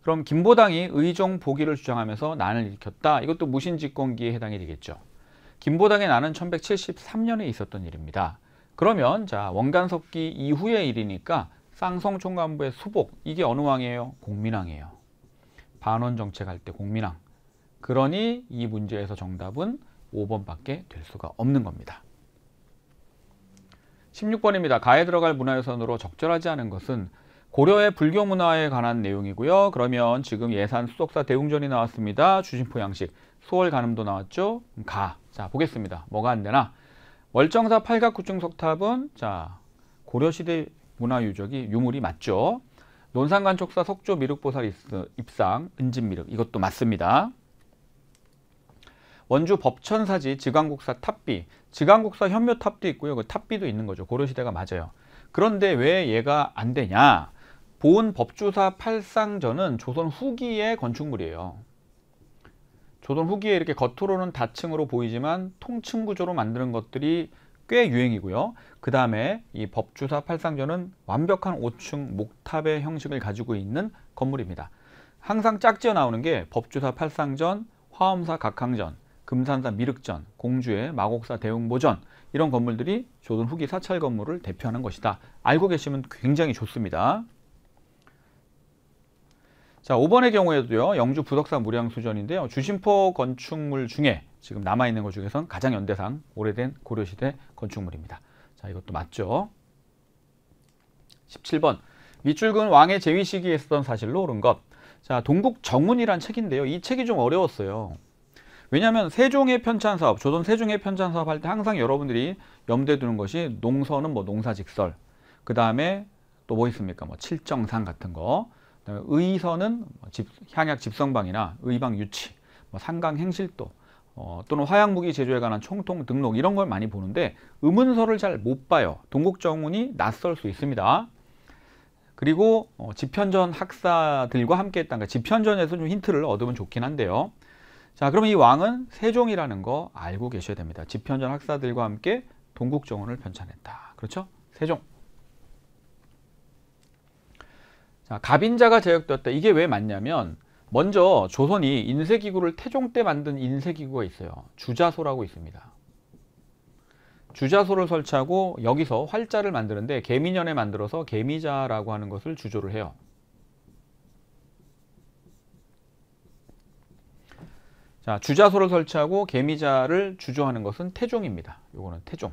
그럼 김보당이 의종 보기를 주장하면서 난을 일으켰다. 이것도 무신집권기에 해당이 되겠죠. 김보당의 난은 1173년에 있었던 일입니다. 그러면 자 원간섭기 이후의 일이니까 쌍성 총관부의 수복 이게 어느 왕이에요? 공민왕이에요. 반원 정책할 때 공민왕. 그러니 이 문제에서 정답은 5번밖에 될 수가 없는 겁니다. 16번입니다. 가에 들어갈 문화유산으로 적절하지 않은 것은 고려의 불교 문화에 관한 내용이고요. 그러면 지금 예산 수석사 대웅전이 나왔습니다. 주심포 양식, 수월 간음도 나왔죠. 가. 자 보겠습니다. 뭐가 안 되나? 월정사 팔각구층 석탑은 자 고려시대 문화유적이 유물이 맞죠. 논산관촉사 석조 미륵보살 입상 은진미륵 이것도 맞습니다. 원주 법천사지 지광국사 탑비 지광국사 현묘탑도 있고요. 그 탑비도 있는 거죠. 고려시대가 맞아요. 그런데 왜 얘가 안 되냐? 보은 법주사 팔상전은 조선 후기의 건축물이에요. 조선 후기에 이렇게 겉으로는 다층으로 보이지만 통층 구조로 만드는 것들이 꽤 유행이고요. 그 다음에 이 법주사 팔상전은 완벽한 5층 목탑의 형식을 가지고 있는 건물입니다. 항상 짝지어 나오는 게 법주사 팔상전, 화엄사 각항전, 금산사 미륵전, 공주의 마곡사 대웅보전 이런 건물들이 조선 후기 사찰 건물을 대표하는 것이다. 알고 계시면 굉장히 좋습니다. 자, 5번의 경우에도요. 영주 부덕사 무량수전인데요. 주심포 건축물 중에 지금 남아있는 것 중에선 가장 연대상 오래된 고려시대 건축물입니다. 자, 이것도 맞죠? 17번 밑줄근 왕의 재위 시기에 있었던 사실로 옳은 것. 자, 동국 정운이란 책인데요. 이 책이 좀 어려웠어요. 왜냐하면 세종의 편찬 사업, 조선 세종의 편찬 사업 할 때 항상 여러분들이 염두에 두는 것이 농서는 뭐 농사직설, 그 다음에 또 뭐 있습니까? 뭐 칠정상 같은 거, 의서는 뭐 집, 향약 집성방이나 의방 유치, 뭐 상강 행실도, 어, 또는 화약무기 제조에 관한 총통 등록 이런 걸 많이 보는데 의문서를 잘 못 봐요. 동국정운이 낯설 수 있습니다. 그리고 어, 집현전 학사들과 함께 했다는 집현전에서 좀 힌트를 얻으면 좋긴 한데요. 자, 그러면 이 왕은 세종이라는 거 알고 계셔야 됩니다. 집현전 학사들과 함께 동국정원을 편찬했다. 그렇죠? 세종. 자, 갑인자가 제역되었다. 이게 왜 맞냐면 먼저 조선이 인쇄기구를 태종 때 만든 인쇄기구가 있어요. 주자소라고 있습니다. 주자소를 설치하고 여기서 활자를 만드는데 개미년에 만들어서 개미자라고 하는 것을 주조를 해요. 자, 주자소를 설치하고 개미자를 주조하는 것은 태종입니다. 요거는 태종.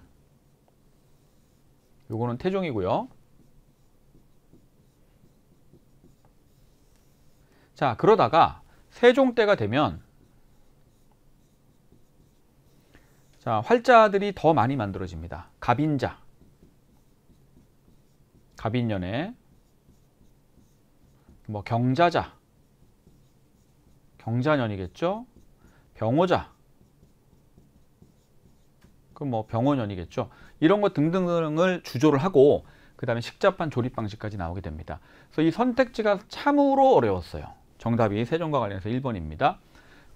요거는 태종이고요. 자, 그러다가 세종 때가 되면 자, 활자들이 더 많이 만들어집니다. 갑인자. 갑인년에 뭐 경자자. 경자년이겠죠? 병호자 그럼 뭐 병원연이겠죠 이런 것 등등을 주조를 하고 그 다음에 식자판 조립 방식까지 나오게 됩니다 그래서 이 선택지가 참으로 어려웠어요 정답이 세종과 관련해서 1번입니다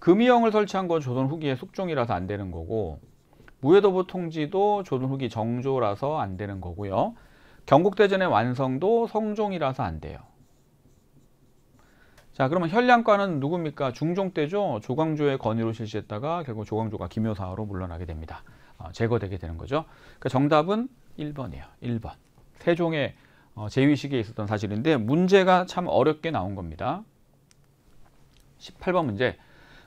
금이형을 설치한 건 조선 후기의 숙종이라서 안 되는 거고 무해도부 통지도 조선 후기 정조라서 안 되는 거고요 경국대전의 완성도 성종이라서 안 돼요 자 그러면 현량과는 누굽니까? 중종 때죠. 조광조의 건의로 실시했다가 결국 조광조가 김효사로 물러나게 됩니다. 어, 제거되게 되는 거죠. 그러니까 정답은 1번이에요. 1번. 세종의 어, 제위식에 있었던 사실인데 문제가 참 어렵게 나온 겁니다. 18번 문제.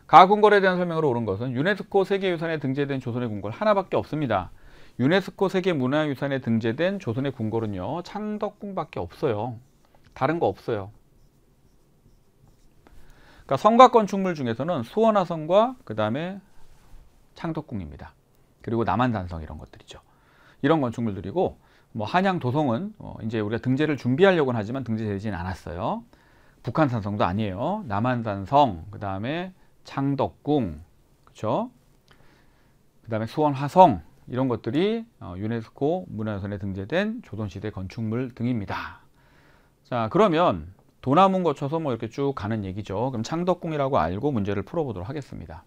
가궁궐에 대한 설명으로 옳은 것은 유네스코 세계유산에 등재된 조선의 궁궐 하나밖에 없습니다. 유네스코 세계문화유산에 등재된 조선의 궁궐은요. 창덕궁밖에 없어요. 다른 거 없어요. 그러니까 성곽 건축물 중에서는 수원화성과 그 다음에 창덕궁입니다. 그리고 남한산성 이런 것들이죠. 이런 건축물들이고 뭐 한양 도성은 어 이제 우리가 등재를 준비하려고는 하지만 등재되지는 않았어요. 북한 산성도 아니에요. 남한 산성, 그 다음에 창덕궁, 그렇죠? 그 다음에 수원 화성 이런 것들이 어 유네스코 문화유산에 등재된 조선시대 건축물 등입니다. 자 그러면 도나문 거쳐서 뭐 이렇게 쭉 가는 얘기죠. 그럼 창덕궁이라고 알고 문제를 풀어보도록 하겠습니다.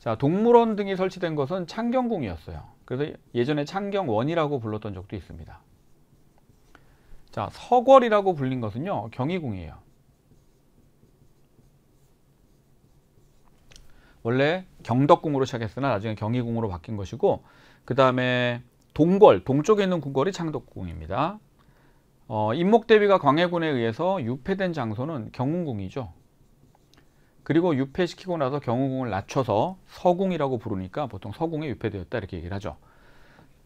자, 동물원 등이 설치된 것은 창경궁이었어요. 그래서 예전에 창경원이라고 불렀던 적도 있습니다. 자, 서궐이라고 불린 것은요, 경희궁이에요. 원래 경덕궁으로 시작했으나 나중에 경희궁으로 바뀐 것이고, 그 다음에 동궐, 동쪽에 있는 궁궐이 창덕궁입니다. 어, 임목대비가 광해군에 의해서 유폐된 장소는 경운궁이죠. 그리고 유폐시키고 나서 경운궁을 낮춰서 서궁이라고 부르니까 보통 서궁에 유폐되었다 이렇게 얘기를 하죠.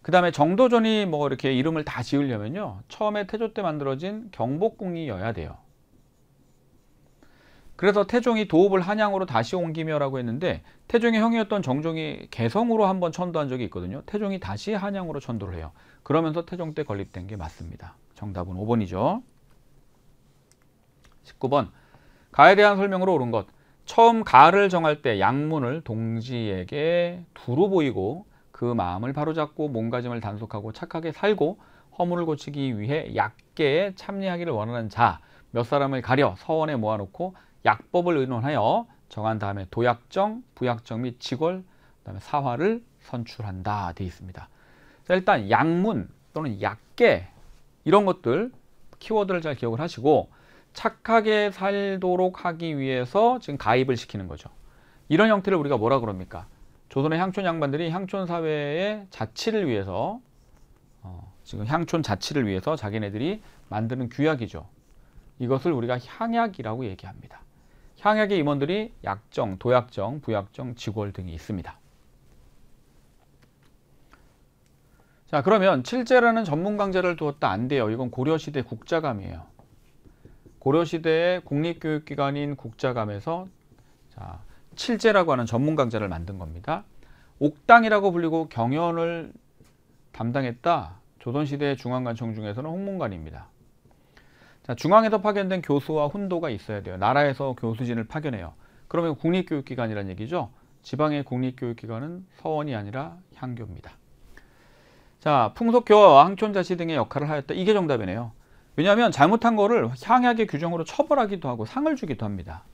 그 다음에 정도전이 뭐 이렇게 이름을 다 지으려면요. 처음에 태조 때 만들어진 경복궁이어야 돼요. 그래서 태종이 도읍을 한양으로 다시 옮기며라고 했는데 태종의 형이었던 정종이 개성으로 한번 천도한 적이 있거든요. 태종이 다시 한양으로 천도를 해요. 그러면서 태종 때 건립된 게 맞습니다. 정답은 5번이죠. 19번 가에 대한 설명으로 옳은 것 처음 가를 정할 때 양문을 동지에게 두루 보이고 그 마음을 바로잡고 몸가짐을 단속하고 착하게 살고 허물을 고치기 위해 약계에 참여하기를 원하는 자 몇 사람을 가려 서원에 모아놓고 약법을 의논하여 정한 다음에 도약정, 부약정 및 직월, 그다음에 사화를 선출한다 되어 있습니다. 자, 일단 약문 또는 약계 이런 것들 키워드를 잘 기억을 하시고 착하게 살도록 하기 위해서 지금 가입을 시키는 거죠. 이런 형태를 우리가 뭐라 그럽니까? 조선의 향촌 양반들이 향촌 사회의 자치를 위해서 어, 지금 향촌 자치를 위해서 자기네들이 만드는 규약이죠. 이것을 우리가 향약이라고 얘기합니다. 향약의 임원들이 약정, 도약정, 부약정, 지골 등이 있습니다. 자 그러면 칠제라는 전문 강제를 두었다 안 돼요. 이건 고려시대 국자감이에요. 고려시대의 국립교육기관인 국자감에서 자, 칠제라고 하는 전문 강좌를 만든 겁니다. 옥당이라고 불리고 경연을 담당했다. 조선시대 중앙관청 중에서는 홍문관입니다. 자, 중앙에서 파견된 교수와 훈도가 있어야 돼요. 나라에서 교수진을 파견해요. 그러면 국립교육기관이라는 얘기죠. 지방의 국립교육기관은 서원이 아니라 향교입니다. 자, 풍속교화와 항촌자치 등의 역할을 하였다. 이게 정답이네요. 왜냐하면 잘못한 거를 향약의 규정으로 처벌하기도 하고 상을 주기도 합니다.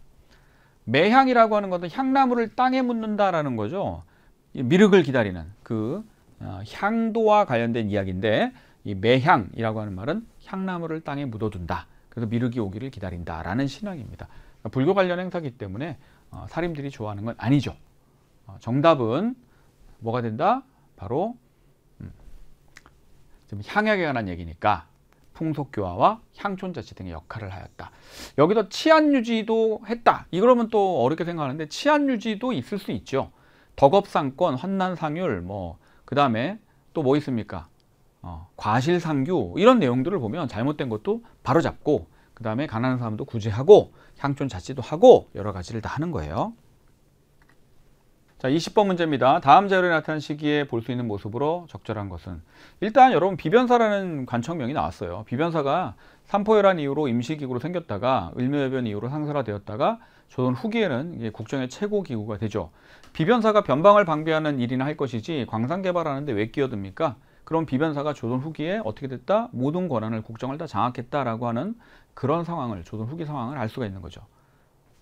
매향이라고 하는 것은 향나무를 땅에 묻는다라는 거죠. 미륵을 기다리는 그 어, 향도와 관련된 이야기인데 이 매향이라고 하는 말은 향나무를 땅에 묻어둔다. 그래서 미륵이 오기를 기다린다라는 신앙입니다. 그러니까 불교 관련 행사기 때문에 어, 사림들이 좋아하는 건 아니죠. 어, 정답은 뭐가 된다? 바로 음, 향약에 관한 얘기니까 풍속교화와 향촌자치 등의 역할을 하였다. 여기서 치안유지도 했다. 이러면 또 어렵게 생각하는데 치안유지도 있을 수 있죠. 덕업상권, 환난상률, 뭐그 다음에 또 뭐 있습니까? 어, 과실상규 이런 내용들을 보면 잘못된 것도 바로 잡고 그 다음에 가난한 사람도 구제하고 향촌 자치도 하고 여러 가지를 다 하는 거예요. 자, 20번 문제입니다. 다음 자료에 나타난 시기에 볼 수 있는 모습으로 적절한 것은 일단 여러분 비변사라는 관청명이 나왔어요. 비변사가 삼포열한 이후로 임시기구로 생겼다가 을묘해변 이후로 상설화되었다가 조선 후기에는 국정의 최고 기구가 되죠. 비변사가 변방을 방비하는 일이나 할 것이지 광산 개발하는데 왜 끼어듭니까? 그럼 비변사가 조선 후기에 어떻게 됐다? 모든 권한을 국정을 다 장악했다라고 하는 그런 상황을 조선 후기 상황을 알 수가 있는 거죠.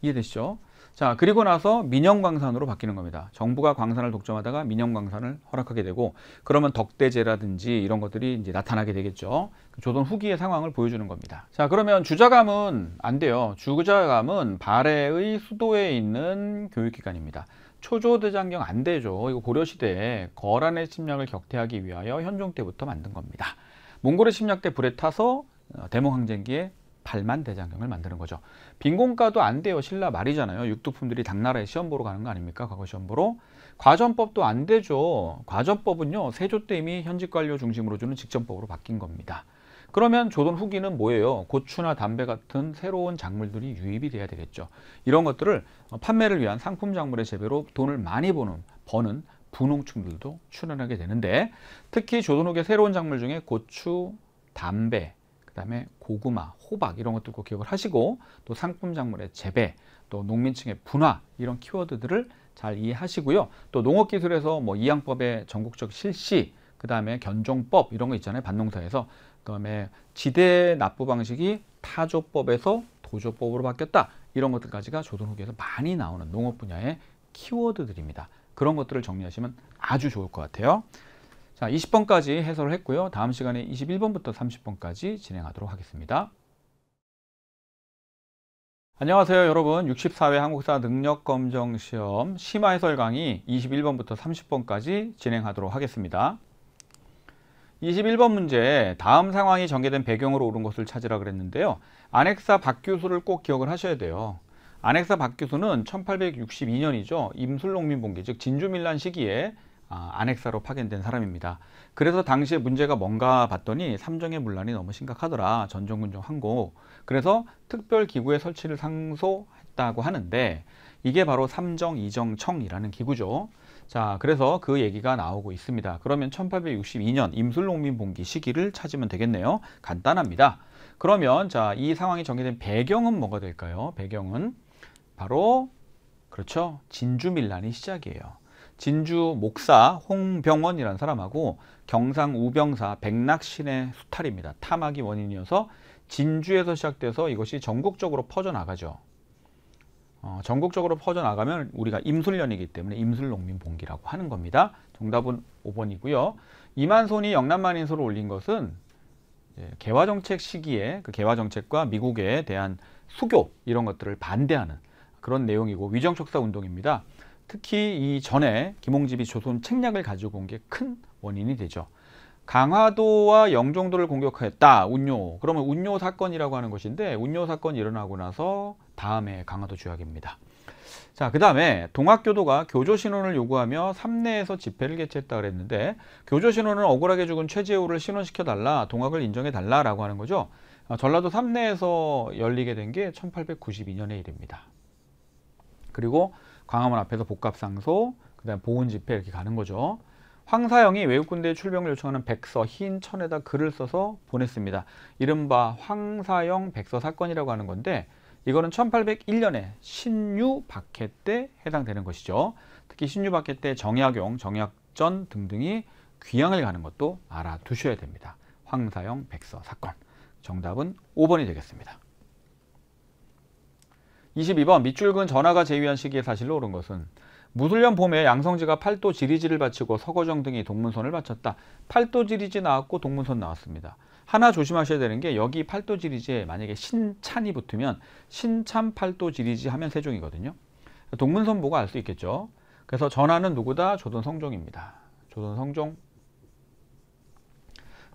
이해되시죠? 자 그리고 나서 민영광산으로 바뀌는 겁니다. 정부가 광산을 독점하다가 민영광산을 허락하게 되고 그러면 덕대제라든지 이런 것들이 이제 나타나게 되겠죠. 조선 후기의 상황을 보여주는 겁니다. 자 그러면 주자감은 안 돼요. 주자감은 발해의 수도에 있는 교육기관입니다. 초조대장경 안 되죠. 이거 고려시대에 거란의 침략을 격퇴하기 위하여 현종 때부터 만든 겁니다. 몽골의 침략 때 불에 타서 어, 대몽항쟁기에 발만 대장경을 만드는 거죠. 빈공가도 안 돼요. 신라 말이잖아요. 육두품들이 당나라에 시험 보러 가는 거 아닙니까? 과거 시험 보러. 과전법도 안 되죠. 과전법은요. 세조 때 이미 현직 관료 중심으로 주는 직전법으로 바뀐 겁니다. 그러면 조선 후기는 뭐예요? 고추나 담배 같은 새로운 작물들이 유입이 돼야 되겠죠. 이런 것들을 판매를 위한 상품 작물의 재배로 돈을 많이 버는, 버는 분홍충들도 출현하게 되는데 특히 조선 후기 새로운 작물 중에 고추, 담배, 그다음에 고구마, 호박 이런 것들 꼭 기억을 하시고 또 상품 작물의 재배, 또 농민층의 분화 이런 키워드들을 잘 이해하시고요. 또 농업기술에서 뭐 이양법의 전국적 실시, 그 다음에 견종법 이런 거 있잖아요. 반농사에서 그다음에 지대 납부 방식이 타조법에서 도조법으로 바뀌었다. 이런 것들까지가 조선 후기에서 많이 나오는 농업 분야의 키워드들입니다. 그런 것들을 정리하시면 아주 좋을 것 같아요. 자, 20번까지 해설을 했고요. 다음 시간에 21번부터 30번까지 진행하도록 하겠습니다. 안녕하세요 여러분 64회 한국사 능력검정 시험 심화 해설 강의 21번부터 30번까지 진행하도록 하겠습니다 21번 문제 다음 상황이 전개된 배경으로 옳은 것을 찾으라 그랬는데요 안핵사 박규수를 꼭 기억을 하셔야 돼요 안핵사 박규수는 1862년이죠 임술농민봉기 즉 진주밀란 시기에 아, 안핵사로 파견된 사람입니다. 그래서 당시에 문제가 뭔가 봤더니 삼정의 문란이 너무 심각하더라. 전종군종 항고. 그래서 특별기구의 설치를 상소했다고 하는데 이게 바로 삼정 이정 청이라는 기구죠. 자, 그래서 그 얘기가 나오고 있습니다. 그러면 1862년 임술농민 봉기 시기를 찾으면 되겠네요. 간단합니다. 그러면 자, 이 상황이 정해된 배경은 뭐가 될까요? 배경은 바로 그렇죠. 진주 밀란이 시작이에요. 진주 목사 홍병원이라는 사람하고 경상 우병사 백낙신의 수탈입니다. 탐악이 원인이어서 진주에서 시작돼서 이것이 전국적으로 퍼져나가죠. 어, 전국적으로 퍼져나가면 우리가 임술년이기 때문에 임술농민봉기라고 하는 겁니다. 정답은 5번이고요. 이만손이 영남만 인서를 올린 것은 개화정책 시기에 그 개화정책과 미국에 대한 수교 이런 것들을 반대하는 그런 내용이고 위정척사 운동입니다. 특히 이 전에 김홍집이 조선 책략을 가지고 온 게 큰 원인이 되죠. 강화도와 영종도를 공격했다. 운요. 그러면 운요 사건이라고 하는 것인데 운요 사건이 일어나고 나서 다음에 강화도 주약입니다. 자, 그 다음에 동학교도가 교조신원을 요구하며 삼내에서 집회를 개최했다 그랬는데 교조신원은 억울하게 죽은 최재우를 신원시켜달라 동학을 인정해달라라고 하는 거죠. 어, 전라도 삼내에서 열리게 된 게 1892년의 일입니다. 그리고 광화문 앞에서 복합상소, 그 다음 보훈집회 이렇게 가는 거죠. 황사영이 외국군대 출병을 요청하는 백서 흰 천에다 글을 써서 보냈습니다. 이른바 황사영 백서 사건이라고 하는 건데 이거는 1801년에 신유 박해 때 해당되는 것이죠. 특히 신유 박해 때 정약용, 정약전 등등이 귀양을 가는 것도 알아두셔야 됩니다. 황사영 백서 사건. 정답은 5번이 되겠습니다. 22번 밑줄근 전하가 제위한 시기의 사실로 옳은 것은 무술년 봄에 양성지가 팔도 지리지를 바치고 서거정 등이 동문선을 바쳤다. 팔도 지리지 나왔고 동문선 나왔습니다. 하나 조심하셔야 되는 게 여기 팔도 지리지에 만약에 신찬이 붙으면 신찬 팔도 지리지 하면 세종이거든요. 동문선 보고 알수 있겠죠. 그래서 전하는 누구다? 조선 성종입니다. 조선 성종.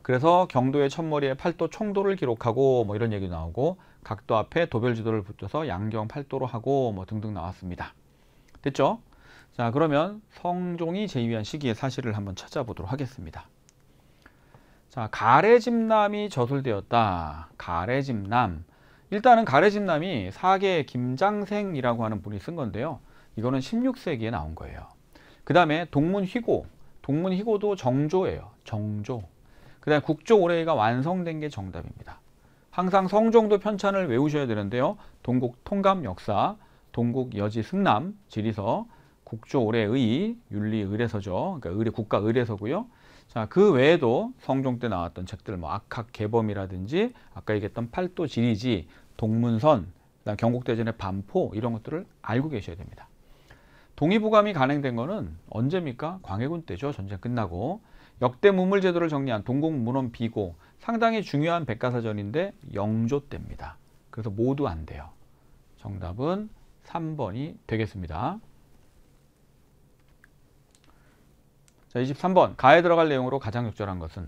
그래서 경도의 첫머리에 팔도 총도를 기록하고 뭐 이런 얘기 나오고 각도 앞에 도별지도를 붙여서 양경 팔도로 하고 뭐 등등 나왔습니다. 됐죠? 자 그러면 성종이 제위한 시기의 사실을 한번 찾아보도록 하겠습니다. 자, 가래집남이 저술되었다. 가래집남. 일단은 가래집남이 사계 김장생이라고 하는 분이 쓴 건데요. 이거는 16세기에 나온 거예요. 그 다음에 동문휘고. 동문휘고도 정조예요. 정조. 그 다음에 국조오레이가 완성된 게 정답입니다. 항상 성종도 편찬을 외우셔야 되는데요. 동국 통감 역사, 동국 여지 승남, 지리서, 국조오레의, 윤리의례서죠. 그러니까 의례, 국가 의례서고요. 자, 그 외에도 성종 때 나왔던 책들, 뭐 악학 개범이라든지 아까 얘기했던 팔도 지리지, 동문선, 경국대전의 반포 이런 것들을 알고 계셔야 됩니다. 동의부감이 간행된 거는 언제입니까? 광해군 때죠. 전쟁 끝나고. 역대 무물제도를 정리한 동국문헌 비고 상당히 중요한 백과사전인데 영조 때입니다. 그래서 모두 안 돼요. 정답은 3번이 되겠습니다. 자, 23번 가에 들어갈 내용으로 가장 적절한 것은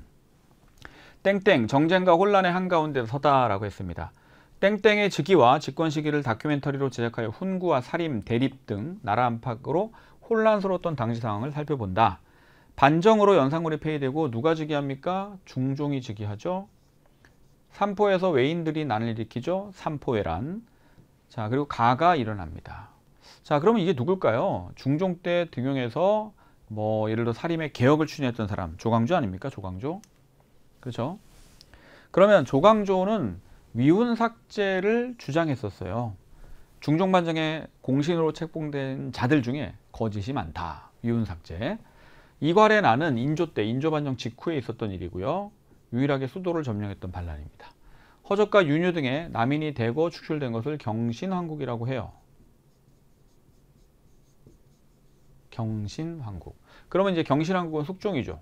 땡땡 정쟁과 혼란의 한가운데 서다라고 했습니다. 땡땡의 즉위와 집권 시기를 다큐멘터리로 제작하여 훈구와 살림, 대립 등 나라 안팎으로 혼란스러웠던 당시 상황을 살펴본다. 반정으로 연산군이 폐위되고 누가 즉위합니까? 중종이 즉위하죠. 삼포에서 외인들이 난을 일으키죠. 삼포회란. 자 그리고 가가 일어납니다. 자 그러면 이게 누굴까요? 중종 때 등용해서 뭐 예를 들어 사림의 개혁을 추진했던 사람 조광조 아닙니까? 조광조. 그렇죠? 그러면 조광조는 위훈 삭제를 주장했었어요. 중종반정에 공신으로 책봉된 자들 중에 거짓이 많다. 위훈 삭제. 이괄의 나는 인조 때 인조반정 직후에 있었던 일이고요. 유일하게 수도를 점령했던 반란입니다. 허적과 윤유 등의 남인이 대거 축출된 것을 경신왕국이라고 해요. 경신왕국. 그러면 이제 경신왕국은 숙종이죠.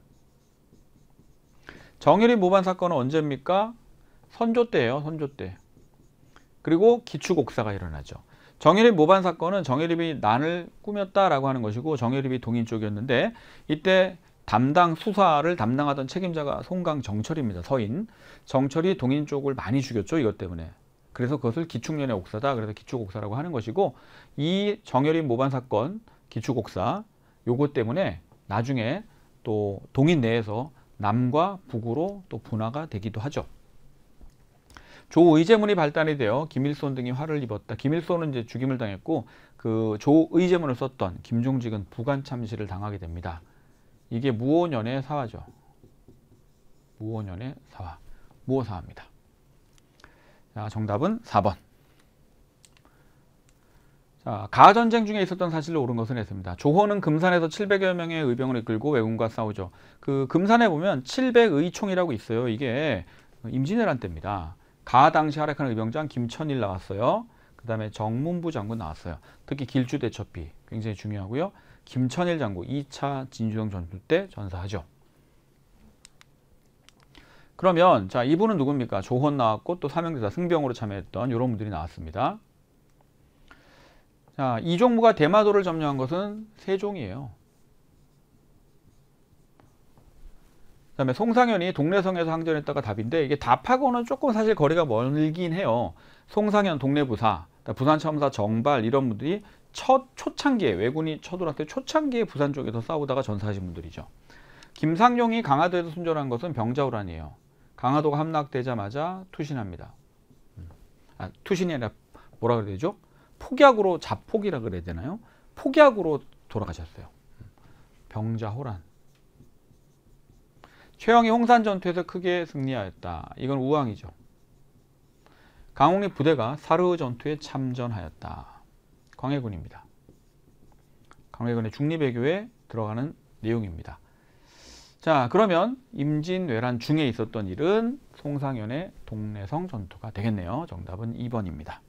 정일이 모반 사건은 언제입니까? 선조 때예요. 선조 때. 그리고 기축옥사가 일어나죠. 정일입 모반 사건은 정일입이 난을 꾸몄다라고 하는 것이고 정일입이 동인 쪽이었는데 이때 담당 수사를 담당하던 책임자가 송강 정철입니다. 서인. 정철이 동인 쪽을 많이 죽였죠. 이것 때문에. 그래서 그것을 기축년의 옥사다. 그래서 기축옥사라고 하는 것이고 이 정열인 모반 사건 기축옥사 요것 때문에 나중에 또 동인 내에서 남과 북으로 또 분화가 되기도 하죠. 조의제문이 발단이 되어 김일손 등이 화를 입었다. 김일손은 이제 죽임을 당했고 그 조의제문을 썼던 김종직은 부관 참시를 당하게 됩니다. 이게 무오년의 사화죠. 무오년의 사화. 무오사화입니다. 자, 정답은 4번. 자, 가전쟁 중에 있었던 사실로 옳은 것은 했습니다. 조헌은 금산에서 700여 명의 의병을 이끌고 왜군과 싸우죠. 그 금산에 보면 700의총이라고 있어요. 이게 임진왜란 때입니다. 가 당시 활약하는 의병장 김천일 나왔어요. 그 다음에 정문부 장군 나왔어요. 특히 길주대첩비 굉장히 중요하고요. 김천일 장군 2차 진주성 전투 때 전사하죠. 그러면 자 이분은 누굽니까? 조헌 나왔고 또 사명대사 승병으로 참여했던 이런 분들이 나왔습니다. 자 이종무가 대마도를 점령한 것은 세종이에요. 그 다음에 송상현이 동래성에서 항전했다가 답인데 이게 답하고는 조금 사실 거리가 멀긴 해요. 송상현 동래부사, 부산참사 정발 이런 분들이 첫 초창기에 왜군이 쳐들어왔을 때 초창기에 부산 쪽에서 싸우다가 전사하신 분들이죠. 김상용이 강화도에서 순절한 것은 병자호란이에요. 강화도가 함락되자마자 투신합니다. 음. 아, 투신이 아니라 뭐라 그래야 되죠? 폭약으로 자폭이라 그래야 되나요? 폭약으로 돌아가셨어요. 음. 병자호란. 최영이 홍산 전투에서 크게 승리하였다. 이건 우왕이죠. 강홍리 부대가 사르 전투에 참전하였다. 광해군입니다. 광해군의 중립외교에 들어가는 내용입니다. 자 그러면 임진왜란 중에 있었던 일은 송상현의 동래성 전투가 되겠네요. 정답은 2번입니다.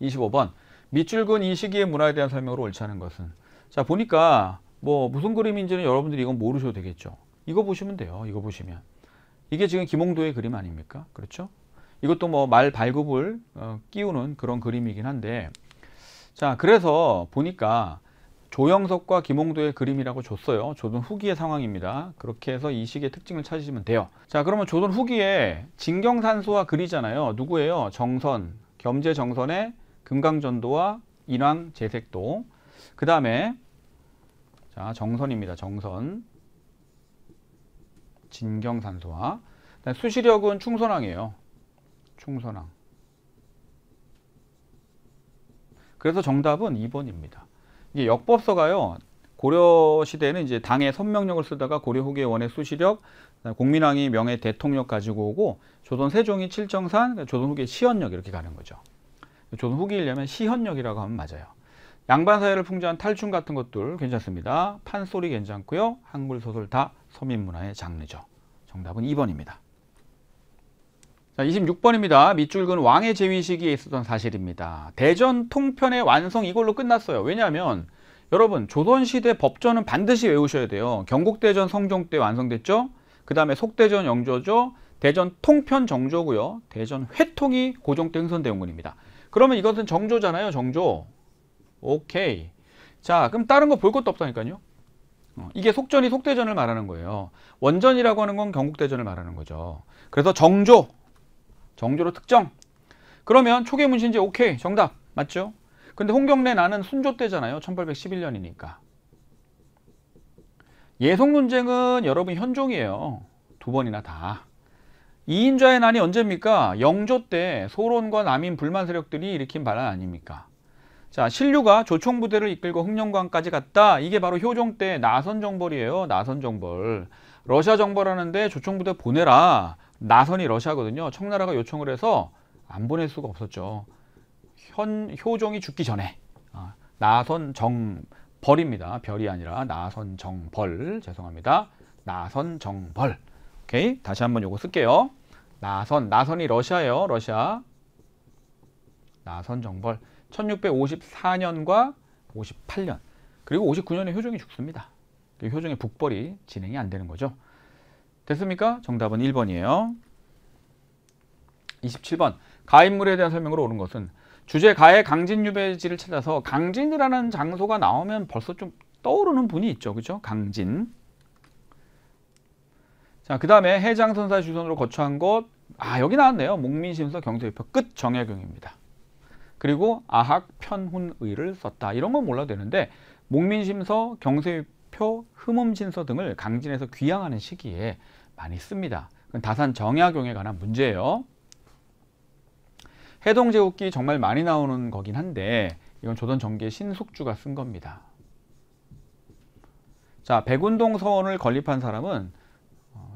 25번 밑줄근 이 시기의 문화에 대한 설명으로 옳지 않은 것은 자 보니까 뭐 무슨 그림인지는 여러분들이 이건 모르셔도 되겠죠. 이거 보시면 돼요. 이거 보시면 이게 지금 김홍도의 그림 아닙니까? 그렇죠? 이것도 뭐 말 발굽을 어, 끼우는 그런 그림이긴 한데 자 그래서 보니까 조영석과 김홍도의 그림이라고 줬어요. 조선 후기의 상황입니다. 그렇게 해서 이 시기의 특징을 찾으시면 돼요. 자 그러면 조선 후기에 진경산수와 그리잖아요. 누구예요? 정선, 겸재정선의 금강전도와 인왕 재색도 그 다음에 자 정선입니다. 정선 진경산수와 수시력은 충선왕이에요. 충선왕. 그래서 정답은 2번입니다. 이게 역법서가요. 고려 시대는 이제 당의 선명력을 쓰다가 고려 후기의 원의 수시력, 공민왕이 명예 대통령 가지고 오고 조선 세종이 칠정산, 조선 후기의 시현력 이렇게 가는 거죠. 조선 후기이려면 시현력이라고 하면 맞아요. 양반 사회를 풍자한 탈춤 같은 것들 괜찮습니다. 판소리 괜찮고요. 한글 소설 다 서민 문화의 장르죠. 정답은 2번입니다. 자, 26번입니다. 밑줄 근 왕의 제위 시기에 있었던 사실입니다. 대전 통편의 완성 이걸로 끝났어요. 왜냐하면 여러분 조선시대 법전은 반드시 외우셔야 돼요. 경국대전 성종 때 완성됐죠. 그 다음에 속대전 영조죠. 대전 통편 정조고요. 대전 회통이 고종 때 흥선대원군입니다. 그러면 이것은 정조잖아요. 정조. 오케이. 자 그럼 다른 거 볼 것도 없다니까요. 어, 이게 속전이 속대전을 말하는 거예요. 원전이라고 하는 건 경국대전을 말하는 거죠. 그래서 정조 정조로 특정. 그러면 초계 문신지 오케이 정답 맞죠? 근데 홍경래 나는 순조 때잖아요. 1811년이니까. 예송 논쟁은 여러분 현종이에요. 두 번이나 다. 이인자의 난이 언제입니까? 영조 때 소론과 남인 불만 세력들이 일으킨 반란 아닙니까? 자, 신류가 조총 부대를 이끌고 흥령관까지 갔다. 이게 바로 효종 때 나선 정벌이에요. 나선 정벌. 러시아 정벌하는데 조총 부대 보내라. 나선이 러시아거든요. 청나라가 요청을 해서 안 보낼 수가 없었죠. 현 효종이 죽기 전에 아, 나선 정벌입니다. 별이 아니라 나선 정벌 죄송합니다. 나선 정벌 오케이 다시 한번 요거 쓸게요. 나선 나선이 러시아예요. 러시아 나선 정벌 1654년과 58년 그리고 59년에 효종이 죽습니다. 효종의 북벌이 진행이 안 되는 거죠. 됐습니까? 정답은 1번이에요. 27번 가인물에 대한 설명으로 옳은 것은 주제 가의 강진 유배지를 찾아서 강진이라는 장소가 나오면 벌써 좀 떠오르는 분이 있죠. 그죠? 강진. 자, 그 다음에 해장선사 주선으로 거처한 곳. 아, 여기 나왔네요. 목민심서 경세유표 끝 정약용입니다. 그리고 아학 편훈의를 썼다. 이런 건 몰라도 되는데 목민심서, 경세유표, 흠음신서 등을 강진에서 귀향하는 시기에 많이 씁니다. 다산 정약용에 관한 문제예요. 해동제국기 정말 많이 나오는 거긴 한데 이건 조선 정계 신숙주가 쓴 겁니다. 자, 백운동 서원을 건립한 사람은 어,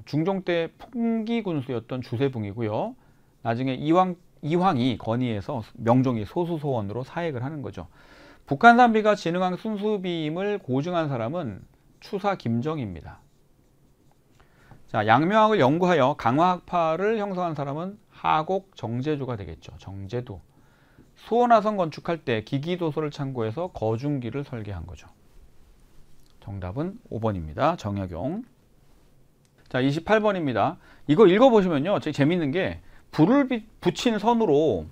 중종 때 풍기 군수였던 주세붕이고요. 나중에 이황, 이황이 건의해서 명종이 소수소원으로 사액을 하는 거죠. 북한산비가 진흥한 순수비임을 고증한 사람은 추사 김정입니다. 자, 양명학을 연구하여 강화학파를 형성한 사람은 하곡 정제조가 되겠죠. 정제도. 수원화성 건축할 때 기기도서를 참고해서 거중기를 설계한 거죠. 정답은 5번입니다. 정약용. 자, 28번입니다. 이거 읽어보시면요. 되게 재밌는 게 불을 붙인 선으로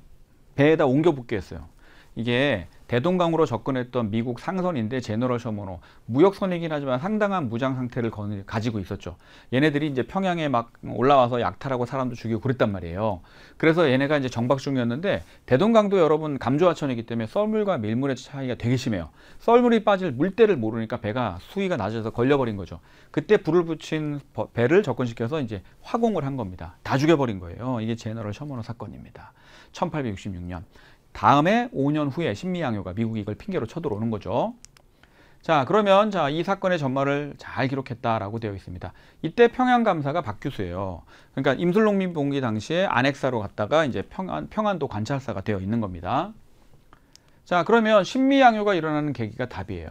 배에다 옮겨 붙게 했어요. 이게 대동강으로 접근했던 미국 상선인데 제너럴 셔머노 무역선이긴 하지만 상당한 무장 상태를 가지고 있었죠. 얘네들이 이제 평양에 막 올라와서 약탈하고 사람도 죽이고 그랬단 말이에요. 그래서 얘네가 이제 정박 중이었는데 대동강도 여러분 감조하천이기 때문에 썰물과 밀물의 차이가 되게 심해요. 썰물이 빠질 물때를 모르니까 배가 수위가 낮아서 걸려버린 거죠. 그때 불을 붙인 배를 접근시켜서 이제 화공을 한 겁니다. 다 죽여버린 거예요. 이게 제너럴 셔머노 사건입니다. 1866년. 다음에 5년 후에 신미양요가 미국이 이걸 핑계로 쳐들어오는 거죠. 자 그러면 자 이 사건의 전말을 잘 기록했다라고 되어 있습니다. 이때 평양 감사가 박규수예요. 그러니까 임술농민 봉기 당시에 안핵사로 갔다가 이제 평안, 평안도 관찰사가 되어 있는 겁니다. 자 그러면 신미양요가 일어나는 계기가 답이에요.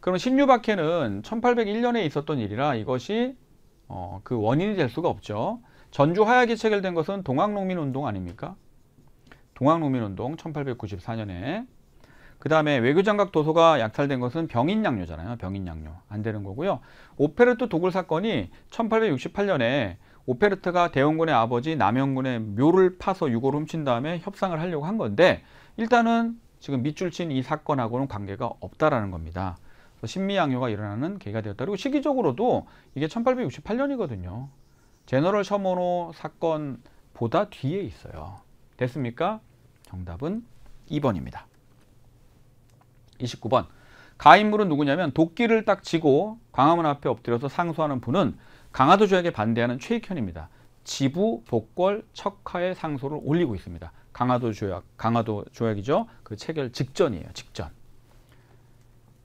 그럼 신유박해는 1801년에 있었던 일이라 이것이 어, 그 원인이 될 수가 없죠. 전주 화약이 체결된 것은 동학농민운동 아닙니까? 동학농민운동 1894년에 그 다음에 외교장각 도서가 약탈된 것은 병인양요잖아요. 병인양요. 안 되는 거고요. 오페르트 도굴 사건이 1868년에 오페르트가 대원군의 아버지 남영군의 묘를 파서 유골을 훔친 다음에 협상을 하려고 한 건데 일단은 지금 밑줄 친 이 사건하고는 관계가 없다라는 겁니다. 신미양요가 일어나는 계기가 되었다. 그리고 시기적으로도 이게 1868년이거든요. 제너럴 셔모노 사건보다 뒤에 있어요. 됐습니까? 정답은 2번입니다. 29번 가인물은 누구냐면 도끼를 딱 쥐고 광화문 앞에 엎드려서 상소하는 분은 강화도 조약에 반대하는 최익현입니다. 지부, 복궐, 척하의 상소를 올리고 있습니다. 강화도 조약, 강화도 조약이죠. 그 체결 직전이에요. 직전.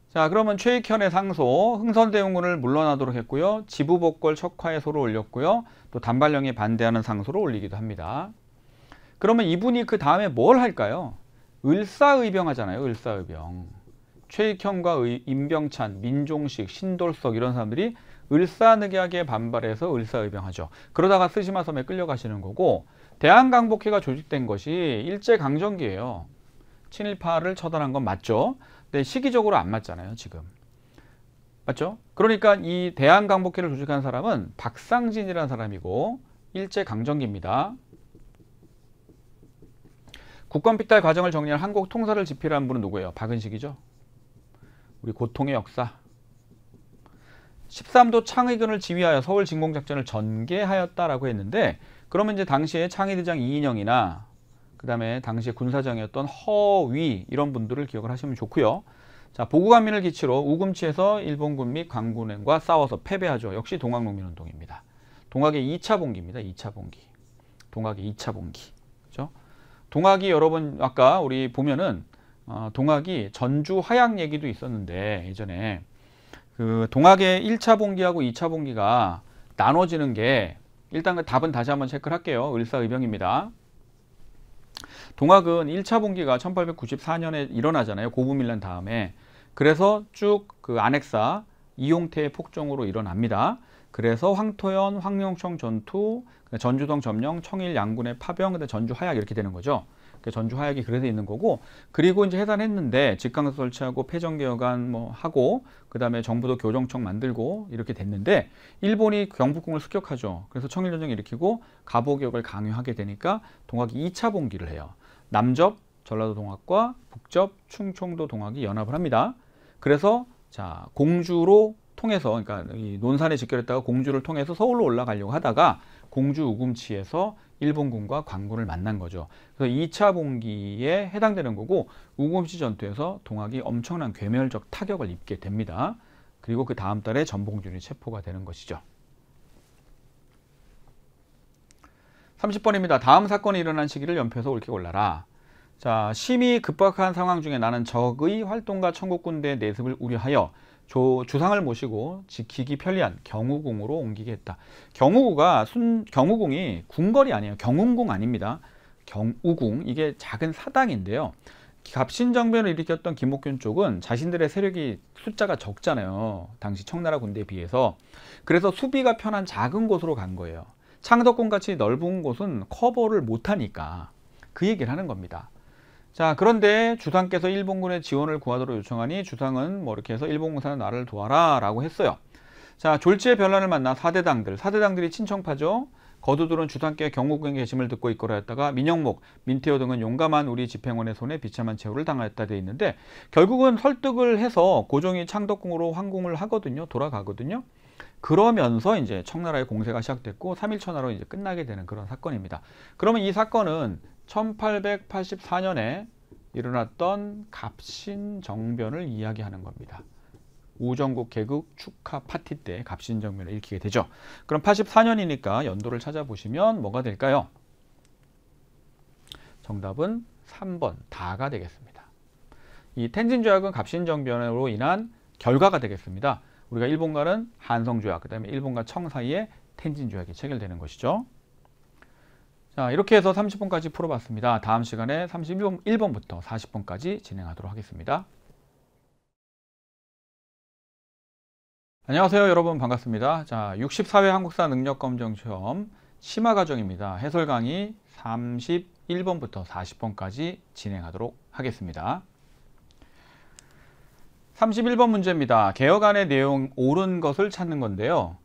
자 그러면 최익현의 상소, 흥선대원군을 물러나도록 했고요. 지부, 복궐, 척하의 소를 올렸고요. 또 단발령에 반대하는 상소를 올리기도 합니다. 그러면 이분이 그 다음에 뭘 할까요? 을사의병 하잖아요. 을사의병. 최익현과 임병찬, 민종식, 신돌석 이런 사람들이 을사늑약에 반발해서 을사의병하죠. 그러다가 스시마 섬에 끌려가시는 거고 대한강복회가 조직된 것이 일제강점기예요. 친일파를 처단한 건 맞죠. 근데 시기적으로 안 맞잖아요. 지금. 맞죠? 그러니까 이 대한강복회를 조직한 사람은 박상진이라는 사람이고 일제강점기입니다. 국권픽달 과정을 정리한 한국 통사를 집필한 분은 누구예요? 박은식이죠. 우리 고통의 역사. 13도 창의군을 지휘하여 서울 진공작전을 전개하였다라고 했는데 그러면 이제 당시에 창의대장 이인영이나 그 다음에 당시에 군사장이었던 허위 이런 분들을 기억을 하시면 좋고요. 자 보고관민을 기치로 우금치에서 일본군 및 강군과 싸워서 패배하죠. 역시 동학농민운동입니다. 동학의 2차 봉기입니다. 2차 봉기. 동학의 2차 봉기. 동학이 여러분 아까 우리 보면은 어, 동학이 전주 화약 얘기도 있었는데 예전에 그 동학의 1차 봉기하고 2차 봉기가 나눠지는 게 일단 그 답은 다시 한번 체크를 할게요. 을사의병입니다. 동학은 1차 봉기가 1894년에 일어나잖아요. 고부밀란 다음에. 그래서 쭉 그 안핵사 이용태의 폭정으로 일어납니다. 그래서 황토현, 황룡청 전투, 전주동 점령, 청일 양군의 파병, 근데 전주 하약 이렇게 되는 거죠. 전주 하약이 그래서 있는 거고 그리고 이제 해산했는데 직강서 설치하고 패전개혁안 뭐 하고 그 다음에 정부도 교정청 만들고 이렇게 됐는데 일본이 경북궁을 습격하죠. 그래서 청일전쟁 일으키고 가보개혁을 강요하게 되니까 동학이 2차 봉기를 해요. 남접 전라도 동학과 북접 충청도 동학이 연합을 합니다. 그래서 자 공주로 통해서 그러니까 이 논산에 집결했다가 공주를 통해서 서울로 올라가려고 하다가 공주 우금치에서 일본군과 관군을 만난 거죠. 그래서 2차 봉기에 해당되는 거고 우금치 전투에서 동학이 엄청난 괴멸적 타격을 입게 됩니다. 그리고 그 다음 달에 전봉준이 체포가 되는 것이죠. 30번입니다. 다음 사건이 일어난 시기를 연표해서 옳게 골라라. 자, 심히 급박한 상황 중에 나는 적의 활동과 청국군대의 내습을 우려하여 조, 주상을 모시고 지키기 편리한 경우궁으로 옮기게 했다. 경우구가 순, 경우궁이 궁궐이 아니에요. 경운궁 아닙니다. 경우궁 이게 작은 사당인데요. 갑신정변을 일으켰던 김옥균 쪽은 자신들의 세력이 숫자가 적잖아요. 당시 청나라 군대에 비해서. 그래서 수비가 편한 작은 곳으로 간 거예요. 창덕궁 같이 넓은 곳은 커버를 못하니까 그 얘기를 하는 겁니다. 자 그런데 주상께서 일본군의 지원을 구하도록 요청하니 주상은 뭐 이렇게 해서 일본군사는 나를 도와라 라고 했어요. 자 졸지의 변란을 만나 사대당들 사대당들이 친청파죠. 거두들은 주상께 경호국의 계심을 듣고 이끌어 했다가 민영목, 민태호 등은 용감한 우리 집행원의 손에 비참한 최후를 당하였다 돼 있는데 결국은 설득을 해서 고종이 창덕궁으로 황궁을 하거든요. 돌아가거든요. 그러면서 이제 청나라의 공세가 시작됐고 3일천하로 이제 끝나게 되는 그런 사건입니다. 그러면 이 사건은 1884년에 일어났던 갑신정변을 이야기하는 겁니다. 우정국 개국 축하 파티 때 갑신정변을 일으키게 되죠. 그럼 84년이니까 연도를 찾아보시면 뭐가 될까요? 정답은 3번 다가 되겠습니다. 이 텐진 조약은 갑신정변으로 인한 결과가 되겠습니다. 우리가 일본과는 한성조약, 그 다음에 일본과 청 사이에 텐진 조약이 체결되는 것이죠. 자 이렇게 해서 30번까지 풀어봤습니다. 다음 시간에 31번부터 40번까지 진행하도록 하겠습니다. 안녕하세요 여러분 반갑습니다. 자 64회 한국사 능력검정 시험 심화 과정입니다. 해설 강의 31번부터 40번까지 진행하도록 하겠습니다. 31번 문제입니다. 개혁안의 내용 옳은 것을 찾는 건데요.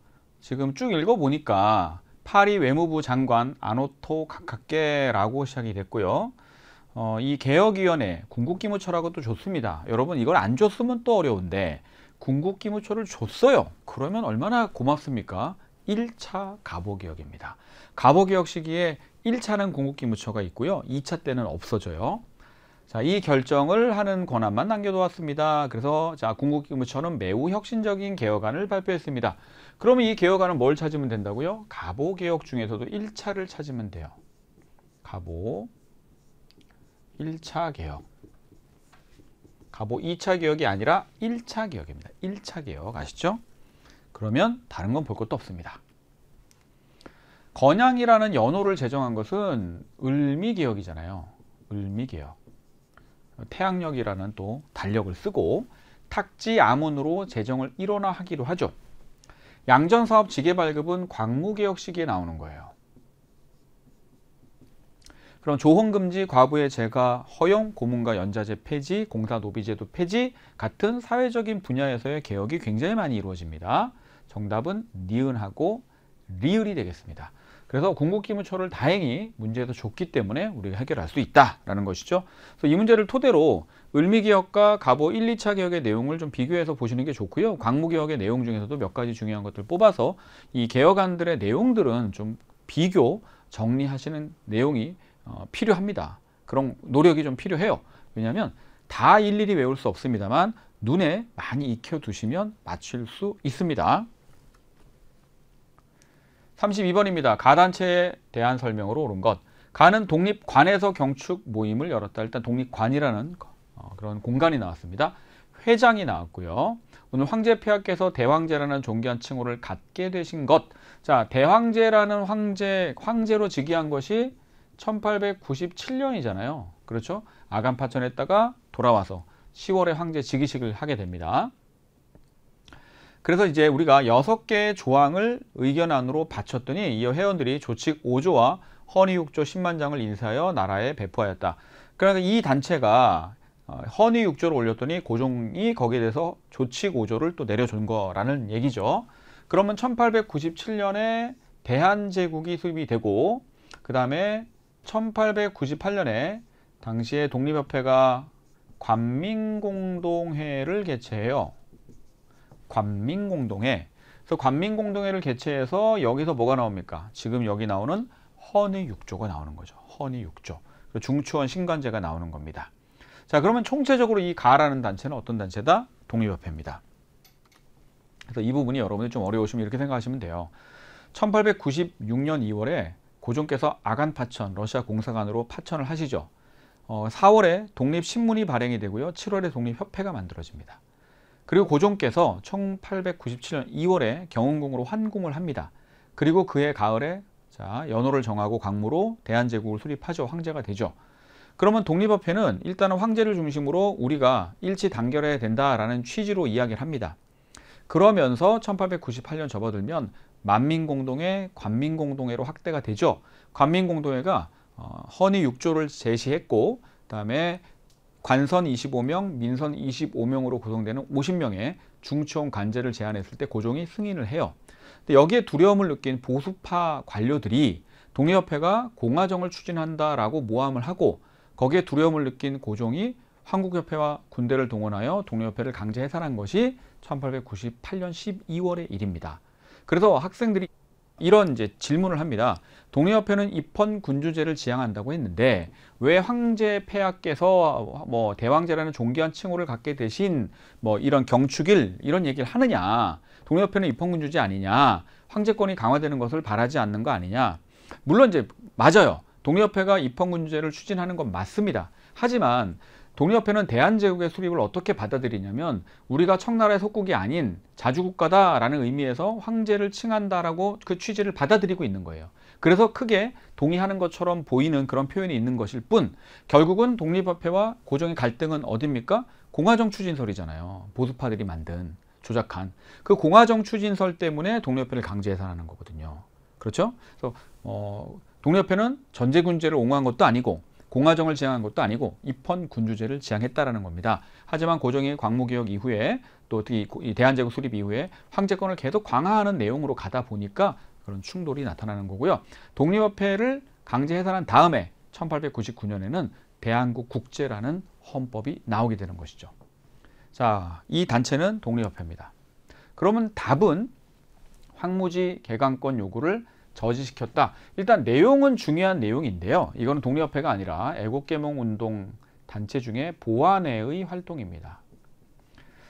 지금 쭉 읽어보니까 파리 외무부 장관 아노토 가카케라고 시작이 됐고요. 어, 이 개혁위원회 궁극기무처라고도 좋습니다. 여러분 이걸 안 줬으면 또 어려운데 궁극기무처를 줬어요. 그러면 얼마나 고맙습니까? 1차 가보개혁입니다. 가보개혁 시기에 1차는 궁극기무처가 있고요. 2차 때는 없어져요. 자, 이 결정을 하는 권한만 남겨두었습니다. 그래서 자, 궁극기무처는 매우 혁신적인 개혁안을 발표했습니다. 그러면 이 개혁안은 뭘 찾으면 된다고요? 가보 개혁 중에서도 1차를 찾으면 돼요. 가보 1차 개혁. 가보 2차 개혁이 아니라 1차 개혁입니다. 1차 개혁 아시죠? 그러면 다른 건 볼 것도 없습니다. 건양이라는 연호를 제정한 것은 을미개혁이잖아요. 을미개혁. 태양력이라는 또 달력을 쓰고 탁지 아문으로 재정을 일원화하기로 하죠. 양전사업 지계발급은 광무개혁 시기에 나오는 거예요. 그럼 조헌금지, 과부의 재가 허용, 고문과 연자제 폐지, 공사 노비제도 폐지 같은 사회적인 분야에서의 개혁이 굉장히 많이 이루어집니다. 정답은 니은하고 리을이 되겠습니다. 그래서 궁극기무초를 다행히 문제에서 줬기 때문에 우리가 해결할 수 있다라는 것이죠. 그래서 이 문제를 토대로 을미개혁과 가보 1, 2차 개혁의 내용을 좀 비교해서 보시는 게 좋고요. 광무개혁의 내용 중에서도 몇 가지 중요한 것들 뽑아서 이 개혁안들의 내용들은 좀 비교 정리하시는 내용이 어, 필요합니다. 그런 노력이 좀 필요해요. 왜냐하면 다 일일이 외울 수 없습니다만 눈에 많이 익혀두시면 맞출 수 있습니다. 32번입니다. 가단체에 대한 설명으로 옳은 것. 가는 독립관에서 경축 모임을 열었다. 일단 독립관이라는 어, 그런 공간이 나왔습니다. 회장이 나왔고요. 오늘 황제 폐하께서 대황제라는 존귀한 칭호를 갖게 되신 것. 자, 대황제라는 황제, 황제로 즉위한 것이 1897년이잖아요. 그렇죠? 아간파천했다가 돌아와서 10월에 황제 즉위식을 하게 됩니다. 그래서 이제 우리가 여섯 개의 조항을 의견안으로 바쳤더니 이 회원들이 조칙 5조와 허니 6조 10만 장을 인사하여 나라에 배포하였다. 그러니까 이 단체가 어, 허니 6조를 올렸더니 고종이 거기에 대해서 조칙 5조를 또 내려준 거라는 얘기죠. 그러면 1897년에 대한제국이 수립이 되고 그 다음에 1898년에 당시에 독립협회가 관민공동회를 개최해요. 관민공동회. 그래서 관민공동회를 개최해서 여기서 뭐가 나옵니까? 지금 여기 나오는 헌의육조가 나오는 거죠. 헌의육조. 중추원 신관제가 나오는 겁니다. 자, 그러면 총체적으로 이 가라는 단체는 어떤 단체다? 독립협회입니다. 그래서 이 부분이 여러분들 좀 어려우시면 이렇게 생각하시면 돼요. 1896년 2월에 고종께서 아간 파천, 러시아 공사관으로 파천을 하시죠. 어, 4월에 독립신문이 발행이 되고요. 7월에 독립협회가 만들어집니다. 그리고 고종께서 1897년 2월에 경운궁으로 환궁을 합니다. 그리고 그해 가을에 자, 연호를 정하고 광무로 대한제국을 수립하죠. 황제가 되죠. 그러면 독립협회는 일단은 황제를 중심으로 우리가 일치 단결해야 된다라는 취지로 이야기를 합니다. 그러면서 1898년 접어들면 만민공동회, 관민공동회로 확대가 되죠. 관민공동회가 어, 헌의 6조를 제시했고 그 다음에 관선 25명, 민선 25명으로 구성되는 50명의 중추원 관제를 제안했을 때 고종이 승인을 해요. 근데 여기에 두려움을 느낀 보수파 관료들이 독립협회가 공화정을 추진한다라고 모함을 하고 거기에 두려움을 느낀 고종이 한국협회와 군대를 동원하여 독립협회를 강제 해산한 것이 1898년 12월의 일입니다. 그래서 학생들이 이런 이제 질문을 합니다. 독립협회는 입헌 군주제를 지향한다고 했는데 왜 황제 폐하께서 뭐 대왕제라는 존귀한 칭호를 갖게 되신 뭐 이런 경축일 이런 얘기를 하느냐? 독립협회는 입헌 군주제 아니냐? 황제권이 강화되는 것을 바라지 않는 거 아니냐? 물론 이제 맞아요. 독립협회가 입헌 군주제를 추진하는 건 맞습니다. 하지만 독립협회는 대한제국의 수립을 어떻게 받아들이냐면 우리가 청나라의 속국이 아닌 자주국가다라는 의미에서 황제를 칭한다라고 그 취지를 받아들이고 있는 거예요. 그래서 크게 동의하는 것처럼 보이는 그런 표현이 있는 것일 뿐 결국은 독립협회와 고종의 갈등은 어딥니까? 공화정 추진설이잖아요. 보수파들이 만든 조작한 그 공화정 추진설 때문에 독립협회를 강제 해산하는 거거든요. 그렇죠? 그래서 어, 독립협회는 전제군제를 옹호한 것도 아니고 공화정을 지향한 것도 아니고 입헌 군주제를 지향했다라는 겁니다. 하지만 고종이 광무개혁 이후에 또 특히 대한제국 수립 이후에 황제권을 계속 강화하는 내용으로 가다 보니까 그런 충돌이 나타나는 거고요. 독립협회를 강제 해산한 다음에 1899년에는 대한국 국제라는 헌법이 나오게 되는 것이죠. 자, 이 단체는 독립협회입니다. 그러면 답은 황무지 개강권 요구를 저지시켰다. 일단 내용은 중요한 내용인데요. 이거는 독립협회가 아니라 애국개몽운동 단체 중에 보안회의 활동입니다.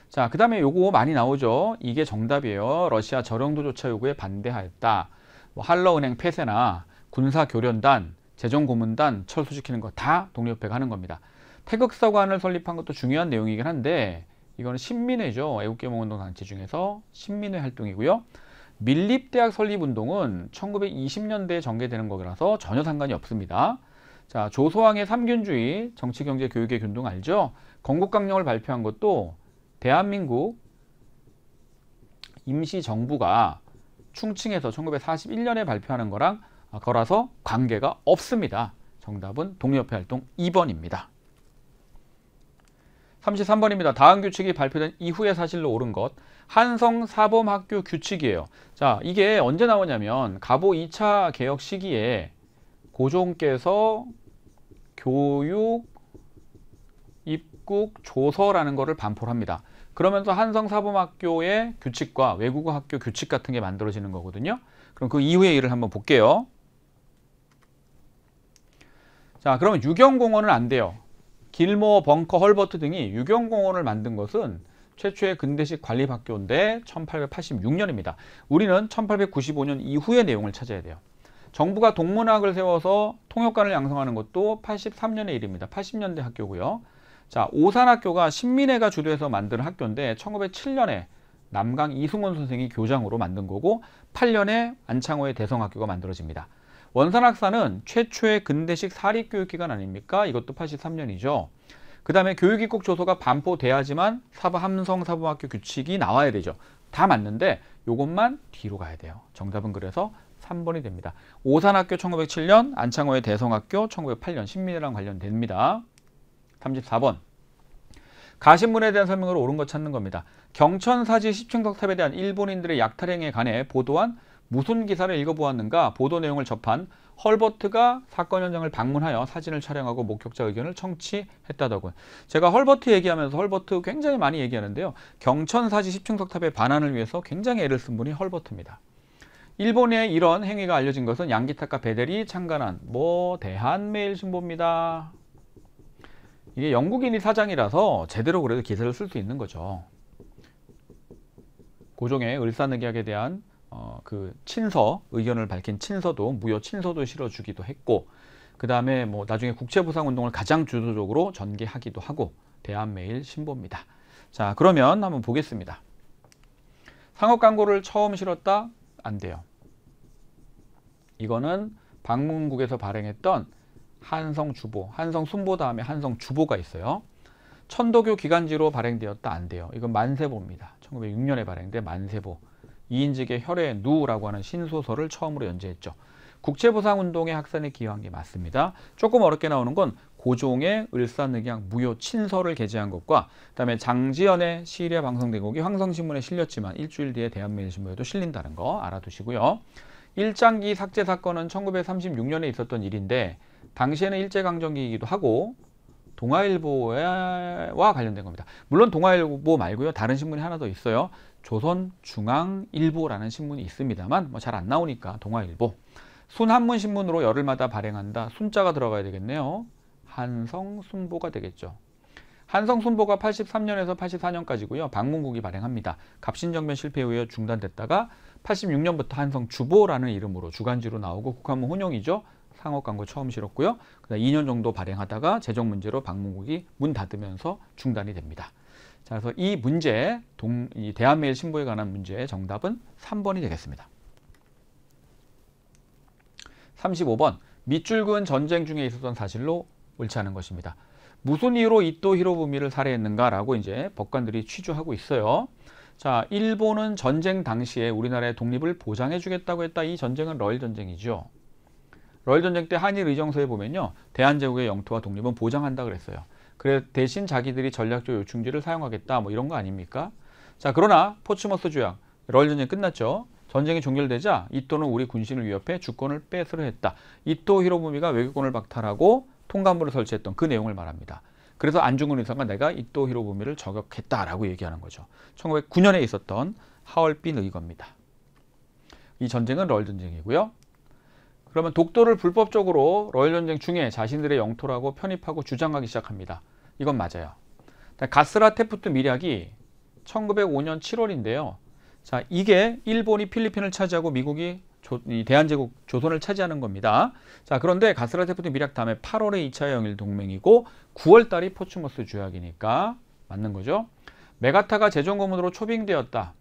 자, 그 다음에 요거 많이 나오죠. 이게 정답이에요. 러시아 저령도조차 요구에 반대하였다. 뭐 한러은행 폐쇄나 군사교련단, 재정고문단 철수시키는 거 다 독립협회가 하는 겁니다. 태극사관을 설립한 것도 중요한 내용이긴 한데 이거는 신민회죠. 애국개몽운동 단체 중에서 신민회 활동이고요. 밀립대학 설립운동은 1920년대에 전개되는 거라서 전혀 상관이 없습니다. 자, 조소왕의 삼균주의, 정치, 경제, 교육의 균등 알죠? 건국강령을 발표한 것도 대한민국 임시정부가 충칭해서 1941년에 발표하는 거랑 거라서 관계가 없습니다. 정답은 독립협회 활동 2번입니다. 33번입니다. 다음 규칙이 발표된 이후의 사실로 옳은 것. 한성 사범학교 규칙이에요. 자, 이게 언제 나오냐면 가보 2차 개혁 시기에 고종께서 교육 입국 조서라는 것을 반포를 합니다. 그러면서 한성 사범학교의 규칙과 외국어 학교 규칙 같은 게 만들어지는 거거든요. 그럼 그 이후의 일을 한번 볼게요. 자, 그러면 유경공원은 안 돼요. 길모, 벙커, 헐버트 등이 유경공원을 만든 것은 최초의 근대식 관리학교인데 1886년입니다. 우리는 1895년 이후의 내용을 찾아야 돼요. 정부가 동문학을 세워서 통역관을 양성하는 것도 83년의 일입니다. 80년대 학교고요. 자, 오산학교가 신민회가 주도해서 만든 학교인데 1907년에 남강 이승원 선생이 교장으로 만든 거고 8년에 안창호의 대성학교가 만들어집니다. 원산학사는 최초의 근대식 사립교육기관 아닙니까? 이것도 83년이죠. 그 다음에 교육입국 조서가 반포돼야지만 사부 함성 사범학교 규칙이 나와야 되죠. 다 맞는데 이것만 뒤로 가야 돼요. 정답은 그래서 3번이 됩니다. 오산학교 1907년, 안창호의 대성학교 1908년 신민이랑 관련됩니다. 34번. 가신문에 대한 설명으로 옳은 것 찾는 겁니다. 경천사지 십층석 탑에 대한 일본인들의 약탈행에 관해 보도한 무슨 기사를 읽어보았는가 보도 내용을 접한 헐버트가 사건 현장을 방문하여 사진을 촬영하고 목격자 의견을 청취했다더군. 제가 헐버트 얘기하면서 헐버트 굉장히 많이 얘기하는데요. 경천사지 십층석탑의 반환을 위해서 굉장히 애를 쓴 분이 헐버트입니다. 일본에 이런 행위가 알려진 것은 양기타카 베델이 창간한 뭐 대한매일신보입니다. 이게 영국인이 사장이라서 제대로 그래도 기사를 쓸 수 있는 거죠. 고종의 을사늑약에 대한 어, 그 친서 의견을 밝힌 친서도 무효 친서도 실어주기도 했고 그 다음에 뭐 나중에 국채보상운동을 가장 주도적으로 전개하기도 하고 대한매일 신보입니다. 자 그러면 한번 보겠습니다. 상업 광고를 처음 실었다? 안 돼요. 이거는 방문국에서 발행했던 한성 주보, 한성 순보 다음에 한성 주보가 있어요. 천도교 기간지로 발행되었다 안 돼요. 이건 만세보입니다. 1906년에 발행된 만세보. 이인직의 혈의 누라고 하는 신소설을 처음으로 연재했죠. 국채보상운동의 학산에 기여한 게 맞습니다. 조금 어렵게 나오는 건 고종의 을사늑양 무효 친서를 게재한 것과 그다음에 장지연의 시일에 방송된 곡이 황성신문에 실렸지만 일주일 뒤에 대한매일신문에도 실린다는 거 알아두시고요. 일장기 삭제 사건은 1936년에 있었던 일인데 당시에는 일제강점기이기도 하고 동아일보와 관련된 겁니다. 물론 동아일보 말고요. 다른 신문이 하나 더 있어요. 조선중앙일보라는 신문이 있습니다만 뭐 잘 안 나오니까 동아일보. 순한문 신문으로 열흘마다 발행한다. 순자가 들어가야 되겠네요. 한성순보가 되겠죠. 한성순보가 83년에서 84년까지고요. 방문국이 발행합니다. 갑신정변 실패 후에 중단됐다가 86년부터 한성주보라는 이름으로 주간지로 나오고 국한문 혼용이죠. 상업 광고 처음 실었고요. 그다음 2년 정도 발행하다가 재정 문제로 방문국이 문 닫으면서 중단이 됩니다. 자, 그래서 이 문제, 동, 이 대한매일 신보에 관한 문제의 정답은 3번이 되겠습니다. 35번 밑줄 그은 전쟁 중에 있었던 사실로 옳지 않은 것입니다. 무슨 이유로 이토 히로부미를 살해했는가라고 이제 법관들이 취조하고 있어요. 자, 일본은 전쟁 당시에 우리나라의 독립을 보장해 주겠다고 했다. 이 전쟁은 러일 전쟁이죠. 러일 전쟁 때 한일 의정서에 보면요. 대한제국의 영토와 독립은 보장한다 그랬어요. 그래 대신 자기들이 전략적 요충지를 사용하겠다 뭐 이런 거 아닙니까? 자, 그러나 포츠머스 조약 러일 전쟁 끝났죠. 전쟁이 종결되자 이토는 우리 군신을 위협해 주권을 뺏으려 했다. 이토 히로부미가 외교권을 박탈하고 통감부를 설치했던 그 내용을 말합니다. 그래서 안중근 의사가 내가 이토 히로부미를 저격했다라고 얘기하는 거죠. 1909년에 있었던 하얼빈 의거입니다. 이 전쟁은 러일 전쟁이고요. 그러면 독도를 불법적으로 러일 전쟁 중에 자신들의 영토라고 편입하고 주장하기 시작합니다. 이건 맞아요. 가스라 테프트 미략이 1905년 7월인데요. 자, 이게 일본이 필리핀을 차지하고 미국이 조, 대한제국 조선을 차지하는 겁니다. 자, 그런데 가쓰라 태프트 밀약 다음에 8월에 2차 영일 동맹이고 9월 달이 포츠머스 조약이니까 맞는 거죠. 메가타가 재정 고문으로 초빙되었다.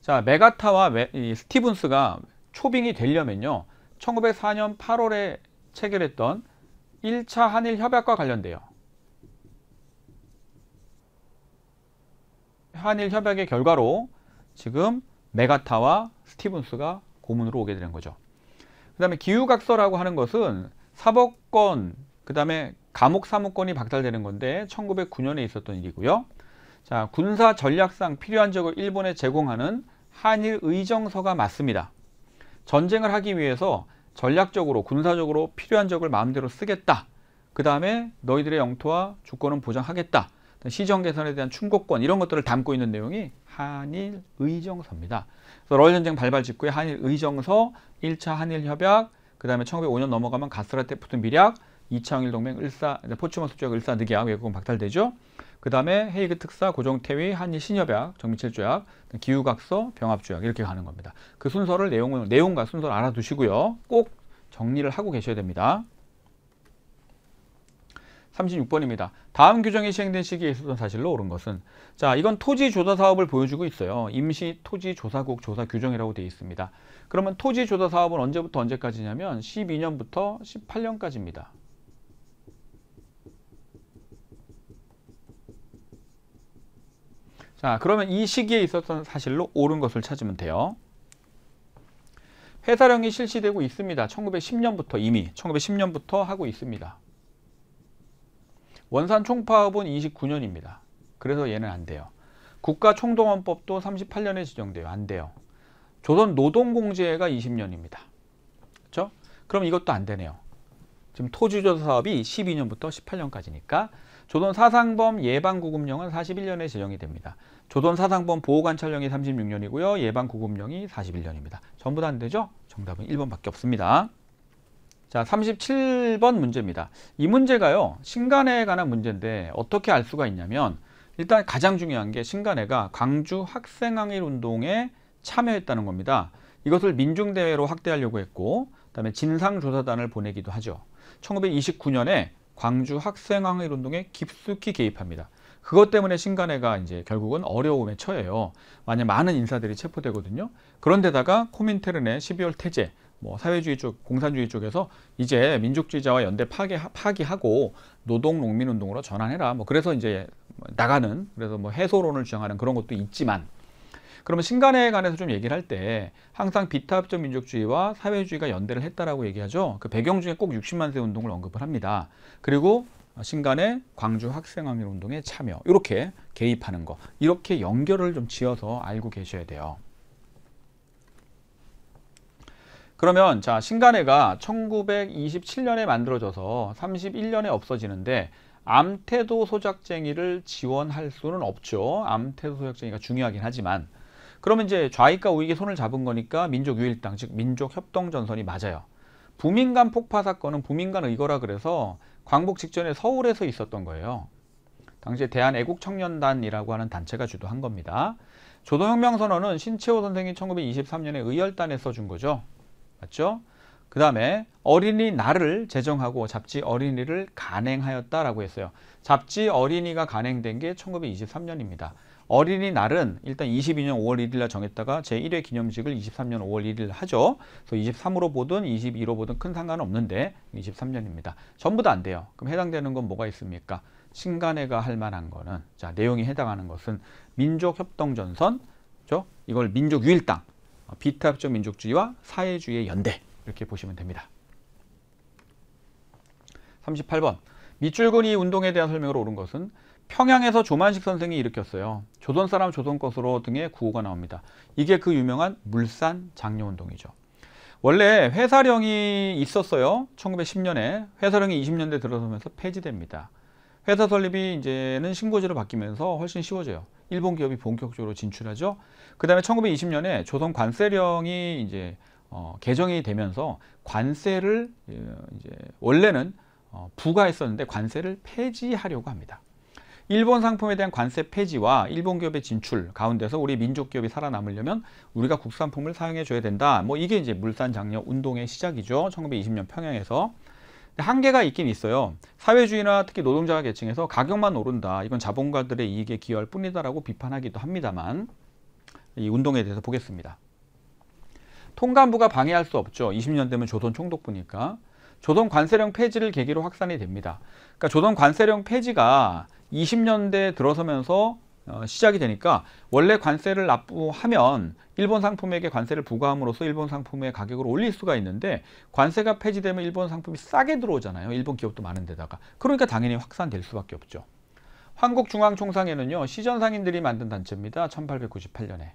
자, 메가타와 메, 스티븐스가 초빙이 되려면요. 1904년 8월에 체결했던 1차 한일 협약과 관련돼요. 한일 협약의 결과로 지금 메가타와 스티븐스가 고문으로 오게 되는 거죠. 그 다음에 기후각서라고 하는 것은 사법권, 그 다음에 감옥 사무권이 박탈되는 건데 1909년에 있었던 일이고요. 자, 군사 전략상 필요한 적을 일본에 제공하는 한일 의정서가 맞습니다. 전쟁을 하기 위해서 전략적으로 군사적으로 필요한 적을 마음대로 쓰겠다. 그 다음에 너희들의 영토와 주권은 보장하겠다. 시정 개선에 대한 충고권 이런 것들을 담고 있는 내용이 한일 의정서입니다. 그래서 러일 전쟁 발발 직후에 한일 의정서, 1차 한일 협약, 그 다음에 1905년 넘어가면 가쓰라 태프트 밀약, 2차 영일 동맹 을사 포츠머스 조약 을사 늑약 외교권 박탈되죠. 그 다음에 헤이그 특사 고종 퇴위 한일 신협약 정미 7조약 기유각서 병합 조약 이렇게 가는 겁니다. 그 순서를 내용 내용과 순서를 알아두시고요. 꼭 정리를 하고 계셔야 됩니다. 36번입니다. 다음 규정이 시행된 시기에 있었던 사실로 옳은 것은 자 이건 토지 조사 사업을 보여주고 있어요. 임시 토지 조사국 조사 규정이라고 되어 있습니다. 그러면 토지 조사 사업은 언제부터 언제까지냐면 12년부터 18년까지입니다. 자 그러면 이 시기에 있었던 사실로 옳은 것을 찾으면 돼요. 회사령이 실시되고 있습니다. 1910년부터 이미 1910년부터 하고 있습니다. 원산 총파업은 29년입니다. 그래서 얘는 안 돼요. 국가총동원법도 38년에 지정돼요. 안 돼요. 조선 노동공제가 20년입니다. 그렇죠? 그럼 이것도 안 되네요. 지금 토지조사 사업이 12년부터 18년까지니까 조선 사상범 예방구금령은 41년에 제정이 됩니다. 조선 사상범 보호 관찰령이 36년이고요. 예방구금령이 41년입니다. 전부 다 안 되죠? 정답은 1번밖에 없습니다. 자, 37번 문제입니다. 이 문제가요, 신간회에 관한 문제인데 어떻게 알 수가 있냐면 일단 가장 중요한 게 신간회가 광주 학생항일 운동에 참여했다는 겁니다. 이것을 민중대회로 확대하려고 했고 그다음에 진상조사단을 보내기도 하죠. 1929년에 광주 학생항일 운동에 깊숙이 개입합니다. 그것 때문에 신간회가 이제 결국은 어려움에 처해요. 만약 많은 인사들이 체포되거든요. 그런데다가 코민테른의 12월 태제, 뭐 사회주의 쪽, 공산주의 쪽에서 이제 민족주의자와 연대 파괴, 파기하고 노동 농민 운동으로 전환해라. 뭐 그래서 이제 나가는 그래서 뭐 해소론을 주장하는 그런 것도 있지만 그러면 신간에 관해서 좀 얘기를 할 때 항상 비타합적 민족주의와 사회주의가 연대를 했다라고 얘기하죠. 그 배경 중에 꼭 60만 세 운동을 언급을 합니다. 그리고 신간의 광주 학생항일 운동에 참여 이렇게 개입하는 거 이렇게 연결을 좀 지어서 알고 계셔야 돼요. 그러면 자 신간회가 1927년에 만들어져서 31년에 없어지는데 암태도 소작쟁이를 지원할 수는 없죠. 암태도 소작쟁이가 중요하긴 하지만 그러면 이제 좌익과 우익이 손을 잡은 거니까 민족 유일당 즉 민족 협동 전선이 맞아요. 부민간 폭파 사건은 부민간 의거라 그래서 광복 직전에 서울에서 있었던 거예요. 당시에 대한애국청년단이라고 하는 단체가 주도한 겁니다. 조동혁명 선언은 신채호 선생이 1923년에 의열단에 써준 거죠. 맞죠? 그 다음에 어린이날을 제정하고 잡지 어린이를 간행하였다라고 했어요. 잡지 어린이가 간행된 게 1923년입니다. 어린이날은 일단 22년 5월 1일 날 정했다가 제1회 기념식을 23년 5월 1일 하죠. 그래서 23으로 보든 22로 보든 큰 상관은 없는데 23년입니다. 전부 다 안 돼요. 그럼 해당되는 건 뭐가 있습니까? 신간회가 할 만한 거는 자 내용이 해당하는 것은 민족협동전선, 죠 이걸 민족유일당, 비타협적 민족주의와 사회주의의 연대 이렇게 보시면 됩니다. 38번 밑줄근이 운동에 대한 설명으로 옳은 것은 평양에서 조만식 선생이 일으켰어요. 조선 사람 조선 것으로 등의 구호가 나옵니다. 이게 그 유명한 물산 장려 운동이죠. 원래 회사령이 있었어요. 1910년에 회사령이 20년대 들어서면서 폐지됩니다. 회사 설립이 이제는 신고제로 바뀌면서 훨씬 쉬워져요. 일본 기업이 본격적으로 진출하죠. 그 다음에 1920년에 조선 관세령이 이제 어, 개정이 되면서 관세를 어, 이제 원래는 어, 부과했었는데 관세를 폐지하려고 합니다. 일본 상품에 대한 관세 폐지와 일본 기업의 진출 가운데서 우리 민족 기업이 살아남으려면 우리가 국산품을 사용해 줘야 된다. 뭐 이게 이제 물산 장려 운동의 시작이죠. 1920년 평양에서 한계가 있긴 있어요. 사회주의나 특히 노동자 계층에서 가격만 오른다. 이건 자본가들의 이익에 기여할 뿐이다라고 비판하기도 합니다만 이 운동에 대해서 보겠습니다. 통감부가 방해할 수 없죠. 20년 되면 조선 총독부니까. 조선 관세령 폐지를 계기로 확산이 됩니다. 그러니까 조선 관세령 폐지가 20년대 들어서면서 어, 시작이 되니까 원래 관세를 납부하면 일본 상품에게 관세를 부과함으로써 일본 상품의 가격을 올릴 수가 있는데 관세가 폐지되면 일본 상품이 싸게 들어오잖아요. 일본 기업도 많은 데다가. 그러니까 당연히 확산될 수밖에 없죠. 한국중앙총상회는요. 시전상인들이 만든 단체입니다. 1898년에.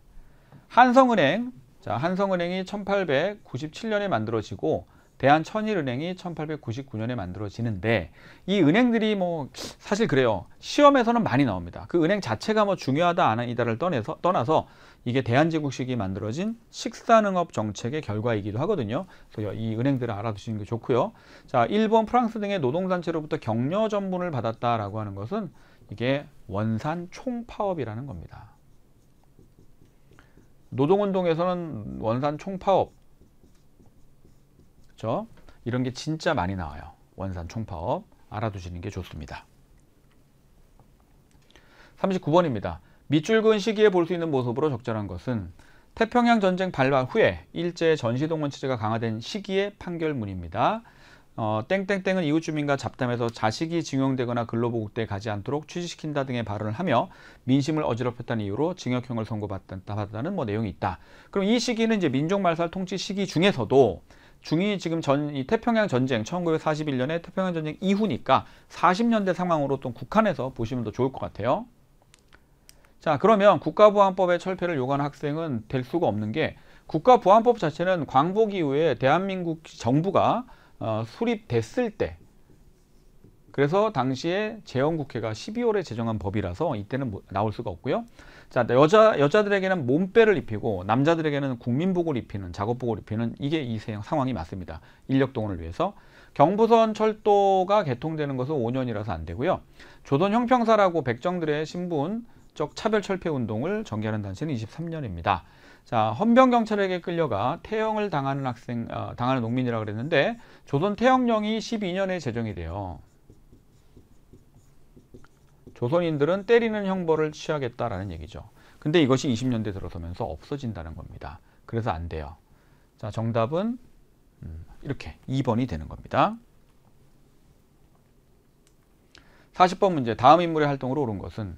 한성은행, 자 한성은행이 1897년에 만들어지고 대한천일은행이 1899년에 만들어지는데 이 은행들이 뭐 사실 그래요. 시험에서는 많이 나옵니다. 그 은행 자체가 뭐 중요하다 아니다를 떠나서, 떠나서 이게 대한제국식이 만들어진 식사능업 정책의 결과이기도 하거든요. 그래서 이 은행들을 알아두시는 게 좋고요. 자, 일본, 프랑스 등의 노동단체로부터 격려 전문을 받았다라고 하는 것은 이게 원산 총파업이라는 겁니다. 노동운동에서는 원산 총파업 그렇죠? 이런 게 진짜 많이 나와요. 원산 총파업 알아두시는 게 좋습니다. 39번입니다. 밑줄 그은 시기에 볼 수 있는 모습으로 적절한 것은 태평양 전쟁 발발 후에 일제 전시동원 체제가 강화된 시기의 판결문입니다. 어, 땡땡땡은 이웃 주민과 잡담해서 자식이 징용되거나 근로보국대에 가지 않도록 취직시킨다 등의 발언을 하며 민심을 어지럽혔다는 이유로 징역형을 선고받았다는 뭐 내용이 있다. 그럼 이 시기는 이제 민족말살 통치 시기 중에서도 중이 지금 전, 이 태평양 전쟁, 1941년에 태평양 전쟁 이후니까 40년대 상황으로 또 국한해서 보시면 더 좋을 것 같아요. 자, 그러면 국가보안법의 철폐를 요구하는 학생은 될 수가 없는 게 국가보안법 자체는 광복 이후에 대한민국 정부가 어, 수립됐을 때 그래서 당시에 재헌국회가 12월에 제정한 법이라서 이때는 뭐, 나올 수가 없고요. 자, 여자, 여자들에게는 몸빼를 입히고 남자들에게는 국민복을 입히는 작업복을 입히는 이게 이 상황이 맞습니다. 인력 동원을 위해서. 경부선 철도가 개통되는 것은 5년이라서 안 되고요. 조선 형평사라고 백정들의 신분적 차별 철폐 운동을 전개하는 단체는 23년입니다. 자, 헌병 경찰에게 끌려가 태형을 당하는 학생, 어, 당하는 농민이라고 그랬는데 조선 태형령이 12년에 제정이 돼요. 조선인들은 때리는 형벌을 취하겠다라는 얘기죠. 근데 이것이 20년대 들어서면서 없어진다는 겁니다. 그래서 안 돼요. 자, 정답은 음, 이렇게 2번이 되는 겁니다. 40번 문제 다음 인물의 활동으로 옳은 것은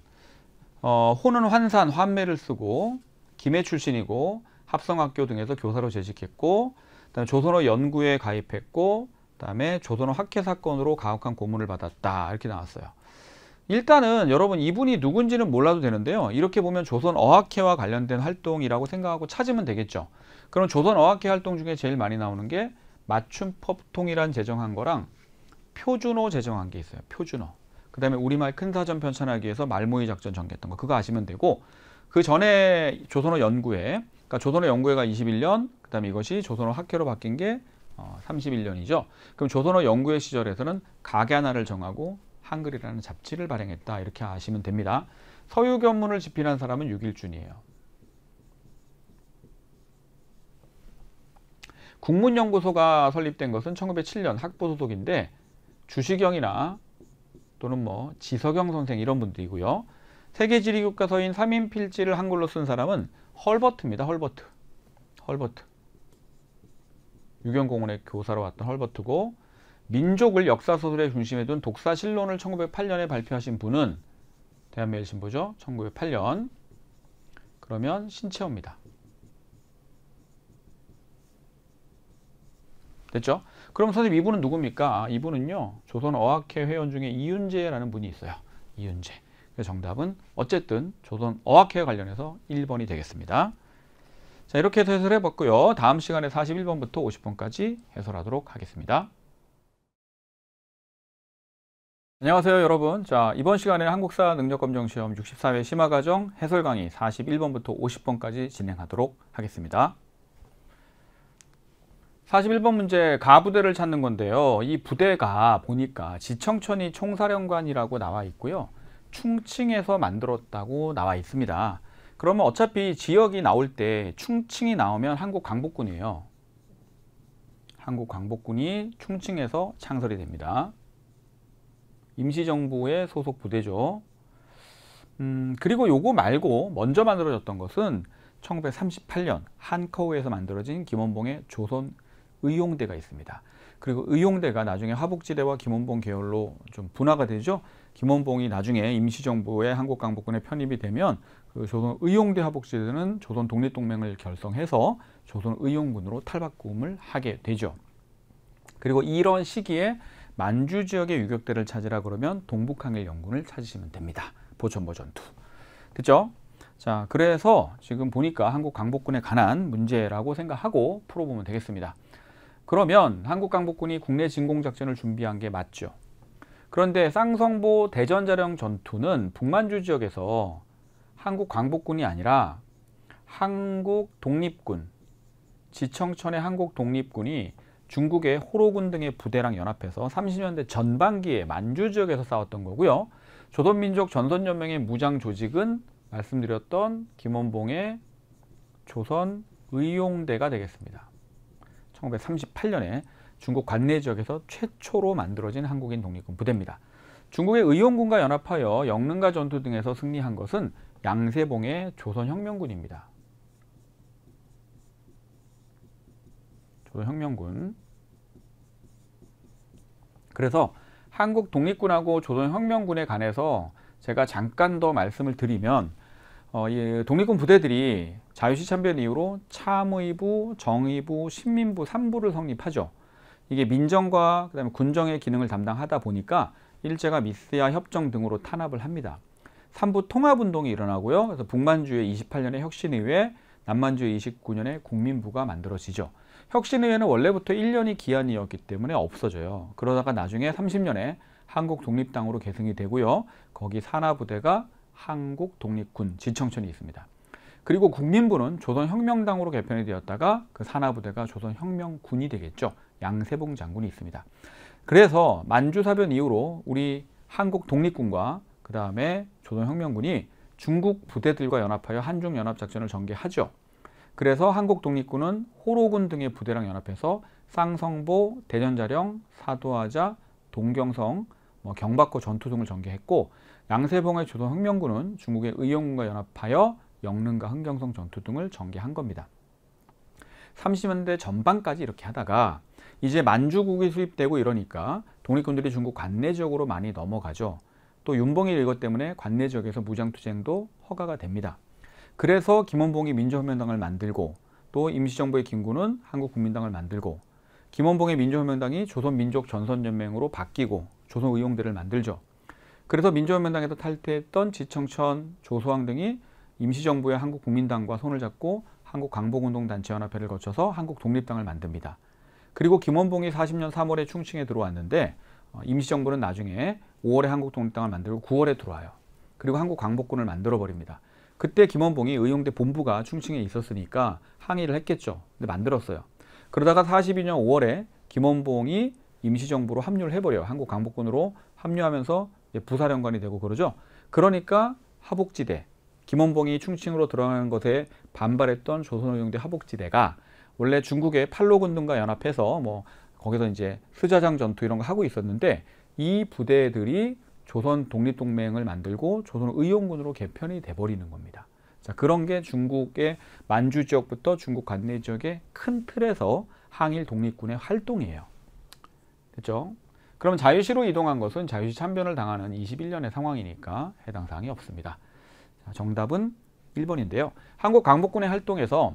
어, 호는 환산, 환매를 쓰고 김해 출신이고 합성학교 등에서 교사로 재직했고 그다음에 조선어 연구에 가입했고 그다음에 조선어 학회 사건으로 가혹한 고문을 받았다 이렇게 나왔어요. 일단은 여러분 이분이 누군지는 몰라도 되는데요. 이렇게 보면 조선 어학회와 관련된 활동이라고 생각하고 찾으면 되겠죠. 그럼 조선 어학회 활동 중에 제일 많이 나오는 게 맞춤 법통이란 제정한 거랑 표준어 제정한 게 있어요. 표준어. 그 다음에 우리말 큰 사전 편찬하기 위해서 말모의 작전 전개했던 거 그거 아시면 되고 그 전에 조선어 연구회 그러니까 조선어 연구회가 21년 그 다음에 이것이 조선어 학회로 바뀐 게 어, 31년이죠. 그럼 조선어 연구회 시절에서는 가게 하나를 정하고 한글이라는 잡지를 발행했다 이렇게 아시면 됩니다. 서유견문을 집필한 사람은 육일준이에요. 국문연구소가 설립된 것은 1907년 학부 소속인데 주시경이나 또는 뭐 지석영 선생 이런 분들이고요. 세계지리 교과서인 3인 필지를 한글로 쓴 사람은 헐버트입니다. 헐버트. 헐버트. 유경공원의 교사로 왔던 헐버트고 민족을 역사소설의 중심에 둔 독사실론을 1908년에 발표하신 분은 대한매일신보죠. 1908년. 그러면 신채호입니다. 됐죠? 그럼 선생님 이분은 누굽니까? 아, 이분은요. 조선어학회 회원 중에 이윤재라는 분이 있어요. 이윤재. 정답은 어쨌든 조선어학회 관련해서 1번이 되겠습니다. 자 이렇게 해서 해설해 봤고요. 다음 시간에 41번부터 50번까지 해설하도록 하겠습니다. 안녕하세요 여러분. 자 이번 시간에 한국사 능력검정시험 64회 심화과정 해설 강의 41번부터 50번까지 진행하도록 하겠습니다. 41번 문제 가부대를 찾는 건데요. 이 부대가 보니까 지청천이 총사령관이라고 나와 있고요. 충칭에서 만들었다고 나와 있습니다. 그러면 어차피 지역이 나올 때 충칭이 나오면 한국 광복군이에요. 한국 광복군이 충칭에서 창설이 됩니다 임시정부의 소속 부대죠. 음, 그리고 요거 말고 먼저 만들어졌던 것은 1938년 한커우에서 만들어진 김원봉의 조선 의용대가 있습니다. 그리고 의용대가 나중에 화북지대와 김원봉 계열로 좀 분화가 되죠. 김원봉이 나중에 임시정부의 한국강복군에 편입이 되면 그 조선 의용대 화북지대는 조선 독립동맹을 결성해서 조선 의용군으로 탈바꿈을 하게 되죠. 그리고 이런 시기에 만주 지역의 유격대를 찾으라 그러면 동북항일 연군을 찾으시면 됩니다. 보천보 전투. 됐죠? 자, 그래서 지금 보니까 한국 강복군에 관한 문제라고 생각하고 풀어보면 되겠습니다. 그러면 한국 강복군이 국내 진공작전을 준비한 게 맞죠. 그런데 쌍성보 대전자령 전투는 북만주 지역에서 한국 광복군이 아니라 한국 독립군, 지청천의 한국 독립군이 중국의 호로군 등의 부대랑 연합해서 30년대 전반기에 만주 지역에서 싸웠던 거고요. 조선민족 전선연맹의 무장 조직은 말씀드렸던 김원봉의 조선 의용대가 되겠습니다. 1938년에 중국 관내 지역에서 최초로 만들어진 한국인 독립군 부대입니다. 중국의 의용군과 연합하여 영릉가 전투 등에서 승리한 것은 양세봉의 조선혁명군입니다. 조선혁명군. 그래서 한국 독립군하고 조선혁명군에 관해서 제가 잠깐 더 말씀을 드리면 어, 이 독립군 부대들이 자유시 참변 이후로 참의부, 정의부, 신민부 3부를 성립하죠. 이게 민정과 그다음에 군정의 기능을 담당하다 보니까 일제가 미스야 협정 등으로 탄압을 합니다. 3부 통합운동이 일어나고요. 그래서 북만주의 28년에 혁신의회, 남만주의 29년에 국민부가 만들어지죠. 혁신의회는 원래부터 1년이 기한이었기 때문에 없어져요. 그러다가 나중에 30년에 한국 독립당으로 계승이 되고요. 거기 산하부대가 한국 독립군 지청천이 있습니다. 그리고 국민부는 조선혁명당으로 개편이 되었다가 그 산하부대가 조선혁명군이 되겠죠. 양세봉 장군이 있습니다. 그래서 만주사변 이후로 우리 한국 독립군과 그 다음에 조선혁명군이 중국 부대들과 연합하여 한중연합작전을 전개하죠. 그래서 한국 독립군은 호로군 등의 부대랑 연합해서 쌍성보, 대전자령, 사도하자, 동경성, 뭐 경박고 전투 등을 전개했고 양세봉의 조선혁명군은 중국의 의용군과 연합하여 영릉과 흥경성 전투 등을 전개한 겁니다. 30년대 전반까지 이렇게 하다가 이제 만주국이 수입되고 이러니까 독립군들이 중국 관내 지역으로 많이 넘어가죠. 또 윤봉일 이것 때문에 관내 지역에서 무장투쟁도 허가가 됩니다. 그래서 김원봉이 민주혁명당을 만들고 또 임시정부의 김구는 한국국민당을 만들고 김원봉의 민주혁명당이 조선민족전선연맹으로 바뀌고 조선의용대를 만들죠. 그래서 민주혁명당에서 탈퇴했던 지청천, 조소왕 등이 임시정부의 한국국민당과 손을 잡고 한국강복운동단체연합회를 거쳐서 한국독립당을 만듭니다. 그리고 김원봉이 40년 3월에 충칭에 들어왔는데 어, 임시정부는 나중에 5월에 한국독립당을 만들고 9월에 들어와요. 그리고 한국광복군을 만들어버립니다. 그때 김원봉이 의용대 본부가 충칭에 있었으니까 항의를 했겠죠. 근데 만들었어요. 그러다가 42년 5월에 김원봉이 임시정부로 합류를 해버려요. 한국광복군으로 합류하면서 부사령관이 되고 그러죠. 그러니까 하복지대, 김원봉이 충칭으로 들어가는 것에 반발했던 조선의용대 하복지대가 원래 중국의 팔로군등과 연합해서 뭐 거기서 이제 스자장 전투 이런 거 하고 있었는데 이 부대들이 조선 독립동맹을 만들고 조선 의용군으로 개편이 돼버리는 겁니다. 자 그런 게 중국의 만주 지역부터 중국 관내 지역의 큰 틀에서 항일 독립군의 활동이에요. 됐죠? 그럼 자유시로 이동한 것은 자유시 참변을 당하는 21년의 상황이니까 해당 사항이 없습니다. 자, 정답은 1번인데요. 한국 강복군의 활동에서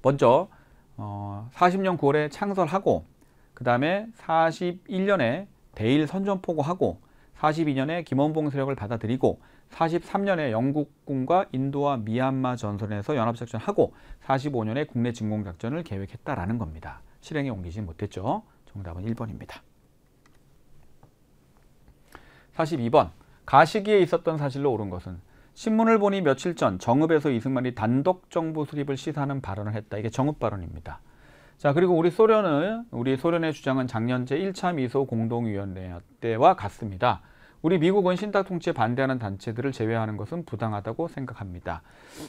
먼저 어, 40년 9월에 창설하고 그 다음에 41년에 대일 선전포고하고 42년에 김원봉 세력을 받아들이고 43년에 영국군과 인도와 미얀마 전선에서 연합작전하고 45년에 국내 진공작전을 계획했다라는 겁니다. 실행에 옮기지 못했죠. 정답은 1번입니다. 42번 가시기에 있었던 사실로 옳은 것은 신문을 보니 며칠 전 정읍에서 이승만이 단독 정부 수립을 시사하는 발언을 했다. 이게 정읍 발언입니다. 자 그리고 우리 소련은 우리 소련의 주장은 작년 제1차 미소 공동위원회 때와 같습니다. 우리 미국은 신탁 통치에 반대하는 단체들을 제외하는 것은 부당하다고 생각합니다.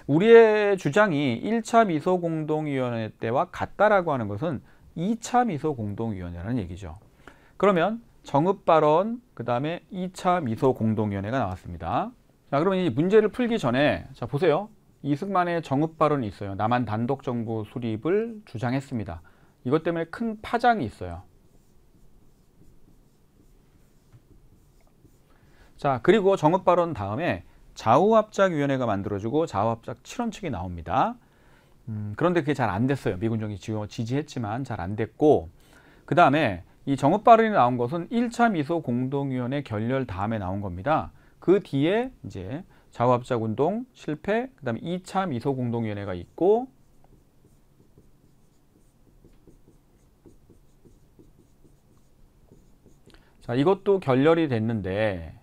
우리의 주장이 1차 미소 공동위원회 때와 같다라고 하는 것은 2차 미소 공동위원회라는 얘기죠. 그러면 정읍 발언, 그 다음에 2차 미소 공동위원회가 나왔습니다. 자, 그러면 이 문제를 풀기 전에 자 보세요. 이승만의 정읍 발언이 있어요. 남한 단독 정부 수립을 주장했습니다. 이것 때문에 큰 파장이 있어요. 자, 그리고 정읍 발언 다음에 좌우합작위원회가 만들어지고 좌우합작 7원칙이 나옵니다. 음, 그런데 그게 잘 안 됐어요. 미군 정이 지지했지만 잘 안 됐고 그 다음에 이 정읍 발언이 나온 것은 1차 미소 공동위원회 결렬 다음에 나온 겁니다. 그 뒤에 이제 좌우합작 운동 실패, 그 다음에 2차 미소 공동위원회가 있고 자 이것도 결렬이 됐는데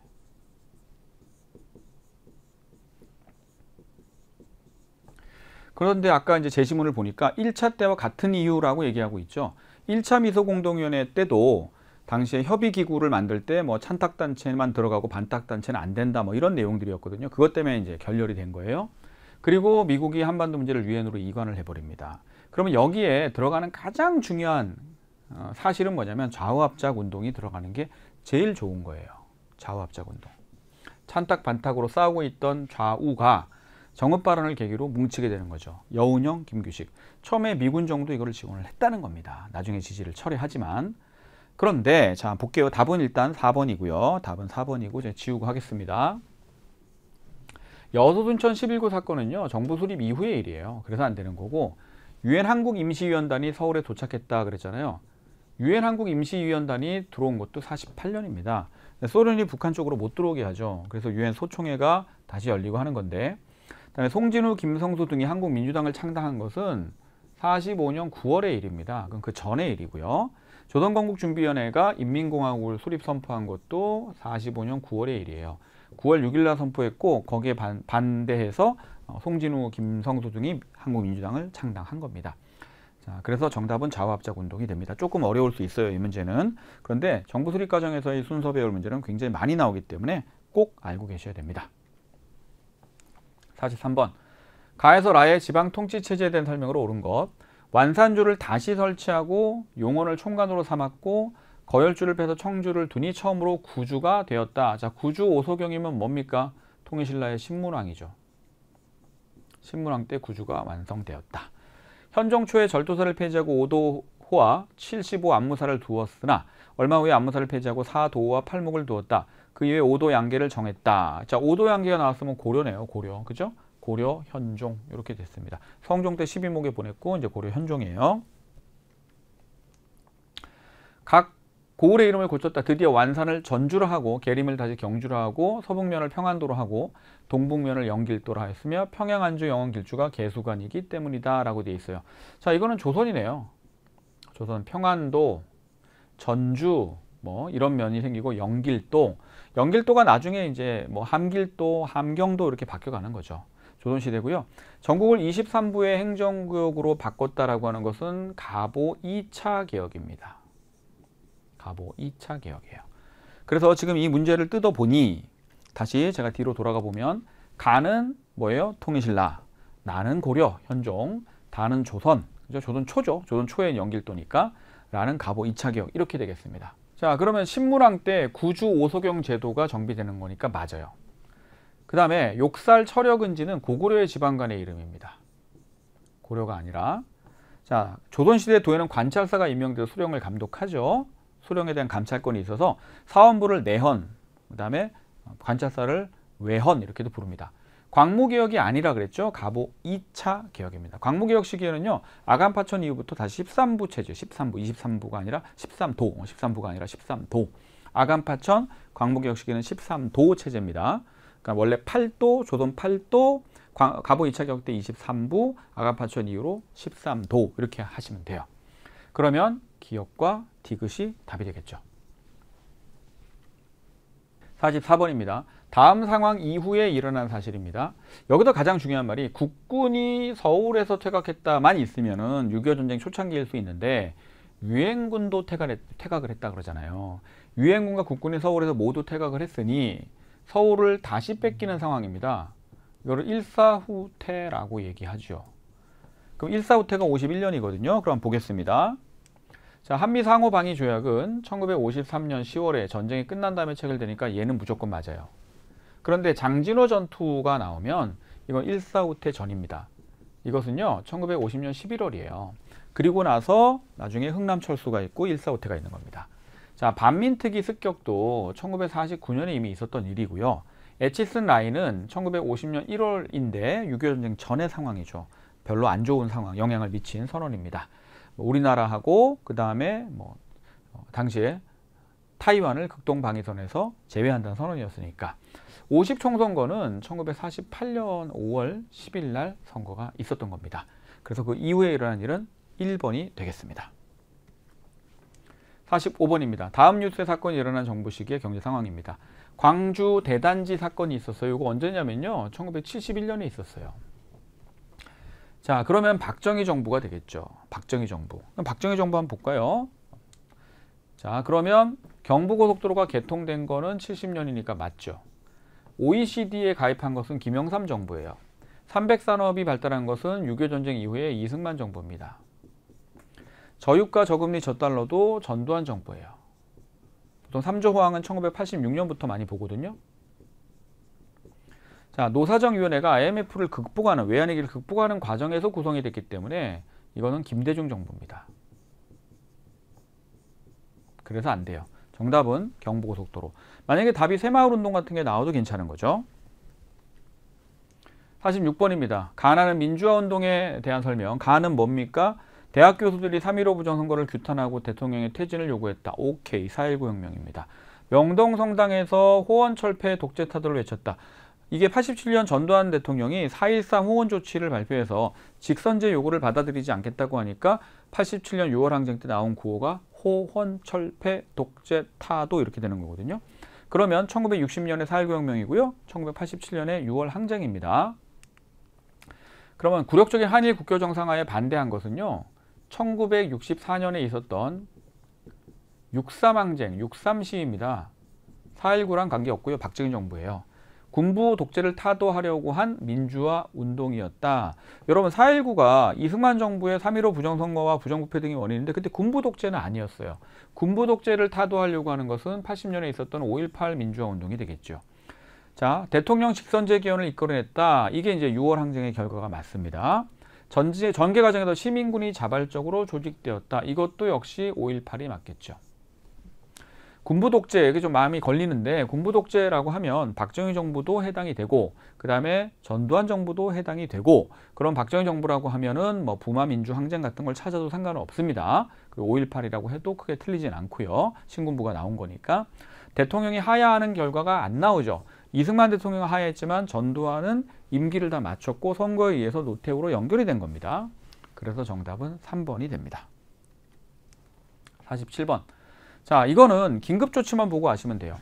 그런데 아까 이제 제시문을 보니까 1차 때와 같은 이유라고 얘기하고 있죠. 1차 미소공동위원회 때도 당시에 협의기구를 만들 때 뭐 찬탁단체만 들어가고 반탁단체는 안 된다 뭐 이런 내용들이었거든요. 그것 때문에 이제 결렬이 된 거예요. 그리고 미국이 한반도 문제를 유엔으로 이관을 해버립니다. 그러면 여기에 들어가는 가장 중요한 어, 사실은 뭐냐면 좌우합작 운동이 들어가는 게 제일 좋은 거예요. 좌우합작 운동. 찬탁 반탁으로 싸우고 있던 좌우가 정읍 발언을 계기로 뭉치게 되는 거죠. 여운형, 김규식. 처음에 미군 정도 이거를 지원을 했다는 겁니다. 나중에 지지를 철회하지만. 그런데 자 볼게요. 답은 일단 4번이고요. 답은 4번이고 제가 지우고 하겠습니다. 여소순천 11구 사건은요. 정부 수립 이후의 일이에요. 그래서 안 되는 거고 유엔 한국 임시위원단이 서울에 도착했다 그랬잖아요. 유엔 한국 임시위원단이 들어온 것도 48년입니다. 소련이 북한 쪽으로 못 들어오게 하죠. 그래서 유엔 소총회가 다시 열리고 하는 건데 그다음에 송진우, 김성수 등이 한국 민주당을 창당한 것은 45년 9월의 일입니다. 그럼 그 전의 일이고요. 조선건국준비위원회가 인민공화국을 수립 선포한 것도 45년 9월의 일이에요. 9월 6일 날 선포했고 거기에 반, 반대해서 어, 송진우, 김성수 등이 한국민주당을 창당한 겁니다. 자, 그래서 정답은 좌우합작 운동이 됩니다. 조금 어려울 수 있어요, 이 문제는. 그런데 정부 수립 과정에서의 순서 배울 문제는 굉장히 많이 나오기 때문에 꼭 알고 계셔야 됩니다. 43번 가에서 라의 지방 통치 체제에 대한 설명으로 옳은 것 완산주를 다시 설치하고 용원을 총관으로 삼았고 거열주를 빼서 청주를 두니 처음으로 구주가 되었다. 자, 구주 오소경이면 뭡니까? 통일신라의 신문왕이죠. 신문왕 때 구주가 완성되었다. 현종 초에 절도사를 폐지하고 오도호와 75 안무사를 두었으나 얼마 후에 안무사를 폐지하고 사도와 팔목을 두었다. 그 이후에 오도 양계를 정했다. 자, 오도 양계가 나왔으면 고려네요. 고려. 그죠? 고려 현종 이렇게 됐습니다. 성종 때 12목에 보냈고 이제 고려 현종이에요. 각 고을의 이름을 고쳤다. 드디어 완산을 전주로 하고 계림을 다시 경주로 하고 서북면을 평안도로 하고 동북면을 영길도로 하였으며 평양 안주 영원 길주가 개수관이기 때문이다 라고 되어 있어요. 자, 이거는 조선이네요. 조선 평안도, 전주 뭐 이런 면이 생기고 영길도, 영길도가 나중에 이제 뭐 함길도, 함경도 이렇게 바뀌어가는 거죠. 조선시대고요. 전국을 23부의 행정구역으로 바꿨다라고 하는 것은 가보 2차 개혁입니다. 가보 2차 개혁이에요. 그래서 지금 이 문제를 뜯어보니 다시 제가 뒤로 돌아가 보면 가는 뭐예요? 통일신라, 나는 고려, 현종, 다는 조선, 그죠? 조선 초죠. 조선 초의 연길도니까 라는 가보 2차 개혁 이렇게 되겠습니다. 자 그러면 신무랑 때 구주 오소경 제도가 정비되는 거니까 맞아요. 그 다음에 욕살 철역은지는 고구려의 지방간의 이름입니다. 고려가 아니라 자 조선시대 도에는 관찰사가 임명돼서 수령을 감독하죠. 수령에 대한 감찰권이 있어서 사원부를 내헌, 그 다음에 관찰사를 외헌 이렇게도 부릅니다. 광무개혁이 아니라 그랬죠. 가보 2차 개혁입니다. 광무개혁 시기에는요. 아간파천 이후부터 다시 13부 체제, 13부, 23부가 아니라 13도, 13부가 아니라 13도. 아간파천 광무개혁 시기는 13도 체제입니다. 그러니까 원래 8도, 조선 8도, 가보 2차 개혁 때 23부, 아간파천 이후로 13도 이렇게 하시면 돼요. 그러면 기억과 디귿이 답이 되겠죠. 44번입니다. 다음 상황 이후에 일어난 사실입니다. 여기서 가장 중요한 말이 국군이 서울에서 퇴각했다만 있으면 은 6.25 전쟁 초창기일 수 있는데 유엔군도 퇴각을 했다 그러잖아요. 유엔군과 국군이 서울에서 모두 퇴각을 했으니 서울을 다시 뺏기는 상황입니다. 이거를 일사후퇴라고 얘기하죠. 그럼 일사후퇴가 51년이거든요. 그럼 보겠습니다. 자, 한미 상호 방위 조약은 1953년 10월에 전쟁이 끝난 다음에 체결되니까 얘는 무조건 맞아요. 그런데 장진호 전투가 나오면 이건 일사후퇴 전입니다. 이것은요, 1950년 11월이에요. 그리고 나서 나중에 흥남 철수가 있고 일사후퇴가 있는 겁니다. 자, 반민특위 습격도 1949년에 이미 있었던 일이고요. 에치슨 라인은 1950년 1월인데 6.25 전쟁 전의 상황이죠. 별로 안 좋은 상황, 영향을 미친 선언입니다. 뭐 우리나라하고 그 다음에 뭐 어, 당시에 타이완을 극동 방위선에서 제외한다는 선언이었으니까 50 총선거는 1948년 5월 10일 날 선거가 있었던 겁니다. 그래서 그 이후에 일어난 일은 1번이 되겠습니다. 45번입니다. 다음 뉴스의 사건이 일어난 정부 시기의 경제 상황입니다. 광주 대단지 사건이 있었어요. 이거 언제냐면요. 1971년에 있었어요. 자, 그러면 박정희 정부가 되겠죠. 박정희 정부. 그럼 박정희 정부 한번 볼까요? 자, 그러면 경부고속도로가 개통된 거는 70년이니까 맞죠. OECD에 가입한 것은 김영삼 정부예요. 300산업이 발달한 것은 6.25 전쟁 이후에 이승만 정부입니다. 저유가 저금리 저달러도 전두환 정부예요. 보통 3조 호황은 1986년부터 많이 보거든요. 자, 노사정위원회가 IMF를 극복하는 외환위기를 극복하는 과정에서 구성이 됐기 때문에 이거는 김대중 정부입니다. 그래서 안 돼요. 정답은 경부고속도로. 만약에 답이 새마을운동 같은 게 나와도 괜찮은 거죠. 46번입니다. 가나는 민주화운동에 대한 설명. 가는 뭡니까? 대학 교수들이 3.15 부정선거를 규탄하고 대통령의 퇴진을 요구했다. 오케이. 4.19 혁명입니다. 명동성당에서 호원철폐 독재 타도를 외쳤다. 이게 87년 전두환 대통령이 4.13 호원 조치를 발표해서 직선제 요구를 받아들이지 않겠다고 하니까 87년 6월 항쟁 때 나온 구호가 호헌 철폐 독재 타도 이렇게 되는 거거든요. 그러면 1960년에 4.19 혁명이고요. 1987년에 6월 항쟁입니다. 그러면 굴욕적인 한일 국교 정상화에 반대한 것은요. 1964년에 있었던 6.3 항쟁, 6.3 시위입니다. 4.19랑 관계없고요. 박정희 정부예요. 군부 독재를 타도하려고 한 민주화 운동이었다. 여러분 4.19가 이승만 정부의 3.15 부정선거와 부정부패 등이 원인인데 그때 군부 독재는 아니었어요. 군부 독재를 타도하려고 하는 것은 80년에 있었던 5.18 민주화 운동이 되겠죠. 자, 대통령 직선제 개헌을 이끌어냈다. 이게 이제 6월 항쟁의 결과가 맞습니다. 전제, 전개 과정에서 시민군이 자발적으로 조직되었다. 이것도 역시 5.18이 맞겠죠. 군부 독재 이게 좀 마음이 걸리는데 군부 독재라고 하면 박정희 정부도 해당이 되고 그다음에 전두환 정부도 해당이 되고 그럼 박정희 정부라고 하면은 뭐 부마 민주 항쟁 같은 걸 찾아도 상관은 없습니다. 그 5.18이라고 해도 크게 틀리진 않고요. 신군부가 나온 거니까 대통령이 하야하는 결과가 안 나오죠. 이승만 대통령은 하야했지만 전두환은 임기를 다 마쳤고 선거에 의해서 노태우로 연결이 된 겁니다. 그래서 정답은 3번이 됩니다. 47번. 자, 이거는 긴급조치만 보고 아시면 돼요.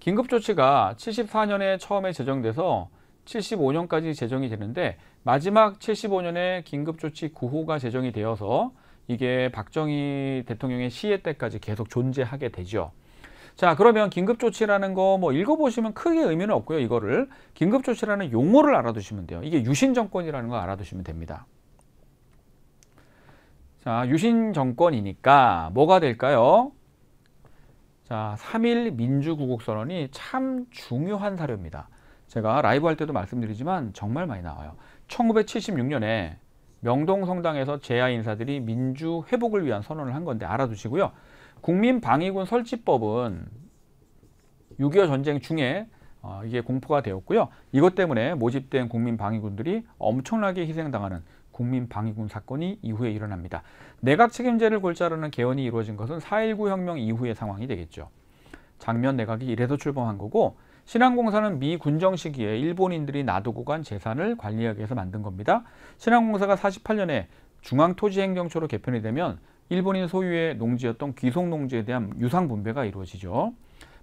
긴급조치가 74년에 처음에 제정돼서 75년까지 제정이 되는데 마지막 75년에 긴급조치 9호가 제정이 되어서 이게 박정희 대통령의 시해 때까지 계속 존재하게 되죠. 자 그러면 긴급조치라는 거 뭐 읽어보시면 크게 의미는 없고요. 이거를 긴급조치라는 용어를 알아두시면 돼요. 이게 유신정권이라는 거 알아두시면 됩니다. 자 유신정권이니까 뭐가 될까요? 자 3일 민주구국 선언이 참 중요한 사료입니다. 제가 라이브 할 때도 말씀드리지만 정말 많이 나와요. 1976년에 명동성당에서 제야 인사들이 민주 회복을 위한 선언을 한 건데 알아두시고요. 국민방위군 설치법은 6.25 전쟁 중에 어, 이게 공포가 되었고요. 이것 때문에 모집된 국민방위군들이 엄청나게 희생당하는 국민방위군 사건이 이후에 일어납니다. 내각 책임제를 골자르는 개헌이 이루어진 것은 4.19 혁명 이후의 상황이 되겠죠. 장면 내각이 이래서 출범한 거고 신항공사는 미 군정 시기에 일본인들이 놔두고 간 재산을 관리하기 위해서 만든 겁니다. 신항공사가 48년에 중앙토지행정처로 개편이 되면 일본인 소유의 농지였던 귀속농지에 대한 유상 분배가 이루어지죠.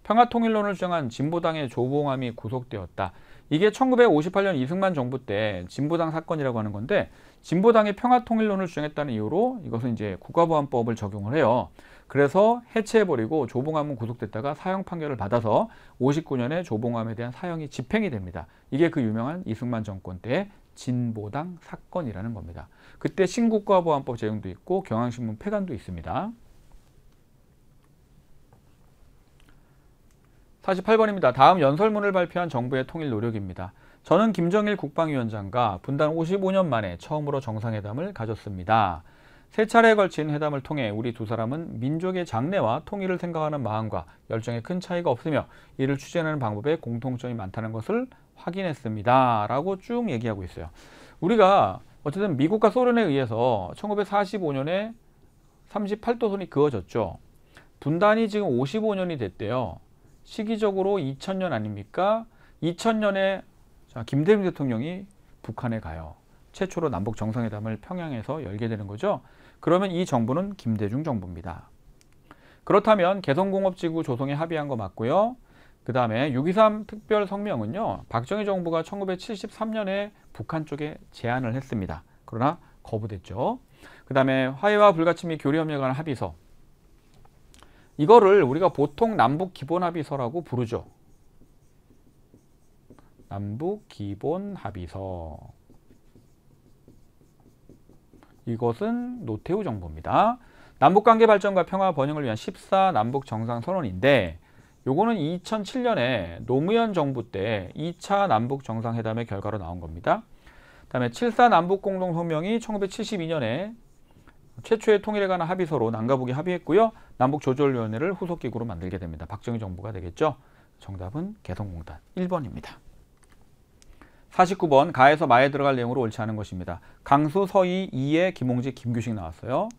평화통일론을 주장한 진보당의 조봉암이 구속되었다. 이게 1958년 이승만 정부 때 진보당 사건이라고 하는 건데 진보당의 평화통일론을 주장했다는 이유로 이것은 이제 국가보안법을 적용을 해요. 그래서 해체해버리고 조봉암은 구속됐다가 사형 판결을 받아서 59년에 조봉암에 대한 사형이 집행이 됩니다. 이게 그 유명한 이승만 정권 때 진보당 사건이라는 겁니다. 그때 신국가보안법 제정도 있고 경향신문 폐간도 있습니다. 48번입니다. 다음 연설문을 발표한 정부의 통일 노력입니다. 저는 김정일 국방위원장과 분단 55년 만에 처음으로 정상회담을 가졌습니다. 세 차례에 걸친 회담을 통해 우리 두 사람은 민족의 장래와 통일을 생각하는 마음과 열정에 큰 차이가 없으며 이를 추진하는 방법에 공통점이 많다는 것을 확인했습니다. 라고 쭉 얘기하고 있어요. 우리가 어쨌든 미국과 소련에 의해서 1945년에 38도선이 그어졌죠. 분단이 지금 55년이 됐대요. 시기적으로 2000년 아닙니까? 2000년에 김대중 대통령이 북한에 가요. 최초로 남북 정상회담을 평양에서 열게 되는 거죠. 그러면 이 정부는 김대중 정부입니다. 그렇다면 개성공업지구 조성에 합의한 거 맞고요. 그 다음에 6.23 특별성명은요. 박정희 정부가 1973년에 북한 쪽에 제안을 했습니다. 그러나 거부됐죠. 그 다음에 화해와 불가침 및 교류협력에 관한 합의서 이거를 우리가 보통 남북 기본 합의서라고 부르죠. 남북 기본 합의서 이것은 노태우 정부입니다. 남북관계 발전과 평화 번영을 위한 14 남북 정상선언인데 요거는 2007년에 노무현 정부 때 2차 남북 정상회담의 결과로 나온 겁니다. 그다음에 7사 남북 공동 성명이 1972년에 최초의 통일에 관한 합의서로 남과 북이 합의했고요. 남북 조절위원회를 후속 기구로 만들게 됩니다. 박정희 정부가 되겠죠. 정답은 개성공단 1번입니다. 49번 가에서 마에 들어갈 내용으로 옳지 않은 것입니다. 강수, 서희, 이해, 김홍지, 김규식 나왔어요.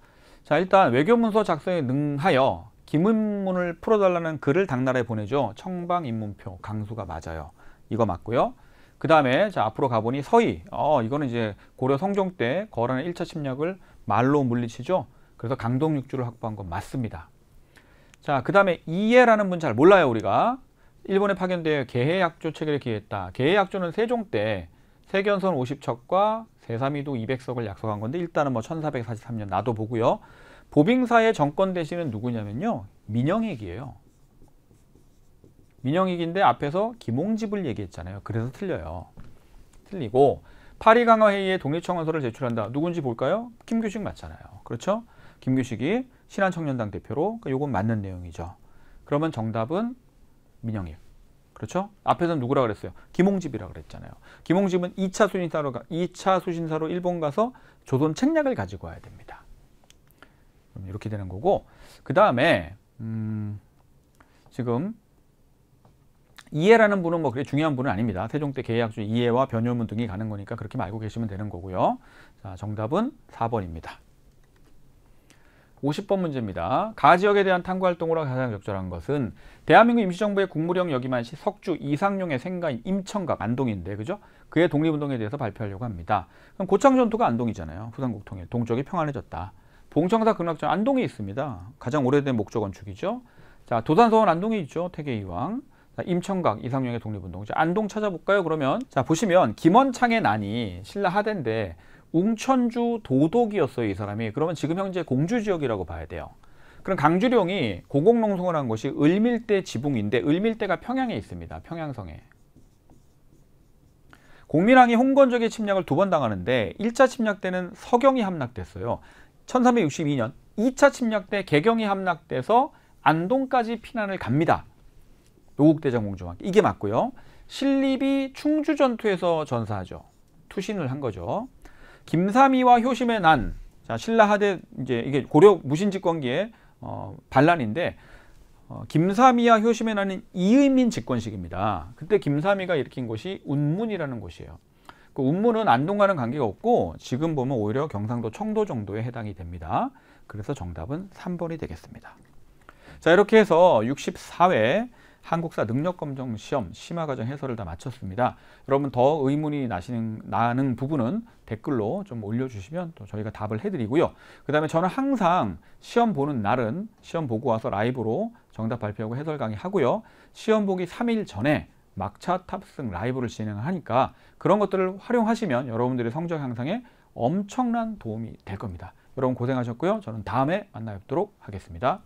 자 일단 외교문서 작성에 능하여 김은문을 풀어달라는 글을 당나라에 보내죠. 청방 입문표 강수가 맞아요. 이거 맞고요. 그 다음에 자 앞으로 가보니 서희 어 이거는 이제 고려 성종 때 거란의 1차 침략을 말로 물리치죠. 그래서 강동육주를 확보한 건 맞습니다. 자, 그 다음에 이해라는 분 잘 몰라요, 우리가. 일본에 파견되어 개해약조 체결에 기했다. 개해약조는 세종 때 세견선 50척과 세사미도 200석을 약속한 건데 일단은 뭐 1443년 나도 보고요. 보빙사의 정권 대신은 누구냐면요. 민영익이에요. 민영익인데 앞에서 김홍집을 얘기했잖아요. 그래서 틀려요. 틀리고 파리 강화 회의에 독립청원서를 제출한다. 누군지 볼까요? 김규식 맞잖아요. 그렇죠? 김규식이 신한청년당 대표로 그러니까 요건 맞는 내용이죠. 그러면 정답은 민영익. 그렇죠? 앞에서는 누구라 그랬어요? 김홍집이라 그랬잖아요. 김홍집은 2차 수신사로 2차 수신사로 일본 가서 조선 책략을 가지고 와야 됩니다. 이렇게 되는 거고 그 다음에 음, 지금 이해라는 분은 뭐 그렇게 중요한 분은 아닙니다. 세종 때 계약주 이해와 변효문 등이 가는 거니까 그렇게 알고 계시면 되는 거고요. 자, 정답은 4번입니다. 50번 문제입니다. 가 지역에 대한 탐구 활동으로 가장 적절한 것은 대한민국 임시정부의 국무령 역임한 시 석주 이상용의 생가인 임청각 안동인데 그죠? 그의 독립운동에 대해서 발표하려고 합니다. 그럼 고창 전투가 안동이잖아요. 부산국 통일. 동쪽이 평안해졌다. 봉청사 극락전 안동에 있습니다. 가장 오래된 목조 건축이죠. 자, 도산서원 안동에 있죠. 태계이왕. 자, 임청각 이상용의 독립운동. 자, 안동 찾아볼까요? 그러면 자 보시면 김원창의 난이 신라 하대인데 웅천주 도독이었어요. 이 사람이. 그러면 지금 현재 공주 지역이라고 봐야 돼요. 그럼 강주룡이 고공농성을 한 곳이 을밀대 지붕인데 을밀대가 평양에 있습니다. 평양성에. 공민왕이 홍건적의 침략을 두 번 당하는데 1차 침략 때는 서경이 함락됐어요. 1362년 2차 침략 때 개경이 함락돼서 안동까지 피난을 갑니다. 노국대장 공주왕 이게 맞고요. 신립이 충주 전투에서 전사하죠. 투신을 한 거죠. 김삼이와 효심의 난. 자, 신라 하대 이제 이게 고려 무신집권기의 어, 반란인데 어, 김삼이와 효심의 난은 이의민 집권식입니다. 그때 김삼이가 일으킨 곳이 운문이라는 곳이에요. 그 운문은 안동과는 관계가 없고 지금 보면 오히려 경상도 청도 정도에 해당이 됩니다. 그래서 정답은 3번이 되겠습니다. 자 이렇게 해서 64회 한국사 능력검정 시험 심화 과정 해설을 다 마쳤습니다. 여러분 더 의문이 나시는 나는 부분은 댓글로 좀 올려주시면 또 저희가 답을 해드리고요. 그 다음에 저는 항상 시험 보는 날은 시험 보고 와서 라이브로 정답 발표하고 해설 강의 하고요. 시험 보기 3일 전에 막차 탑승 라이브를 진행하니까 그런 것들을 활용하시면 여러분들의 성적 향상에 엄청난 도움이 될 겁니다. 여러분 고생하셨고요. 저는 다음에 만나 뵙도록 하겠습니다.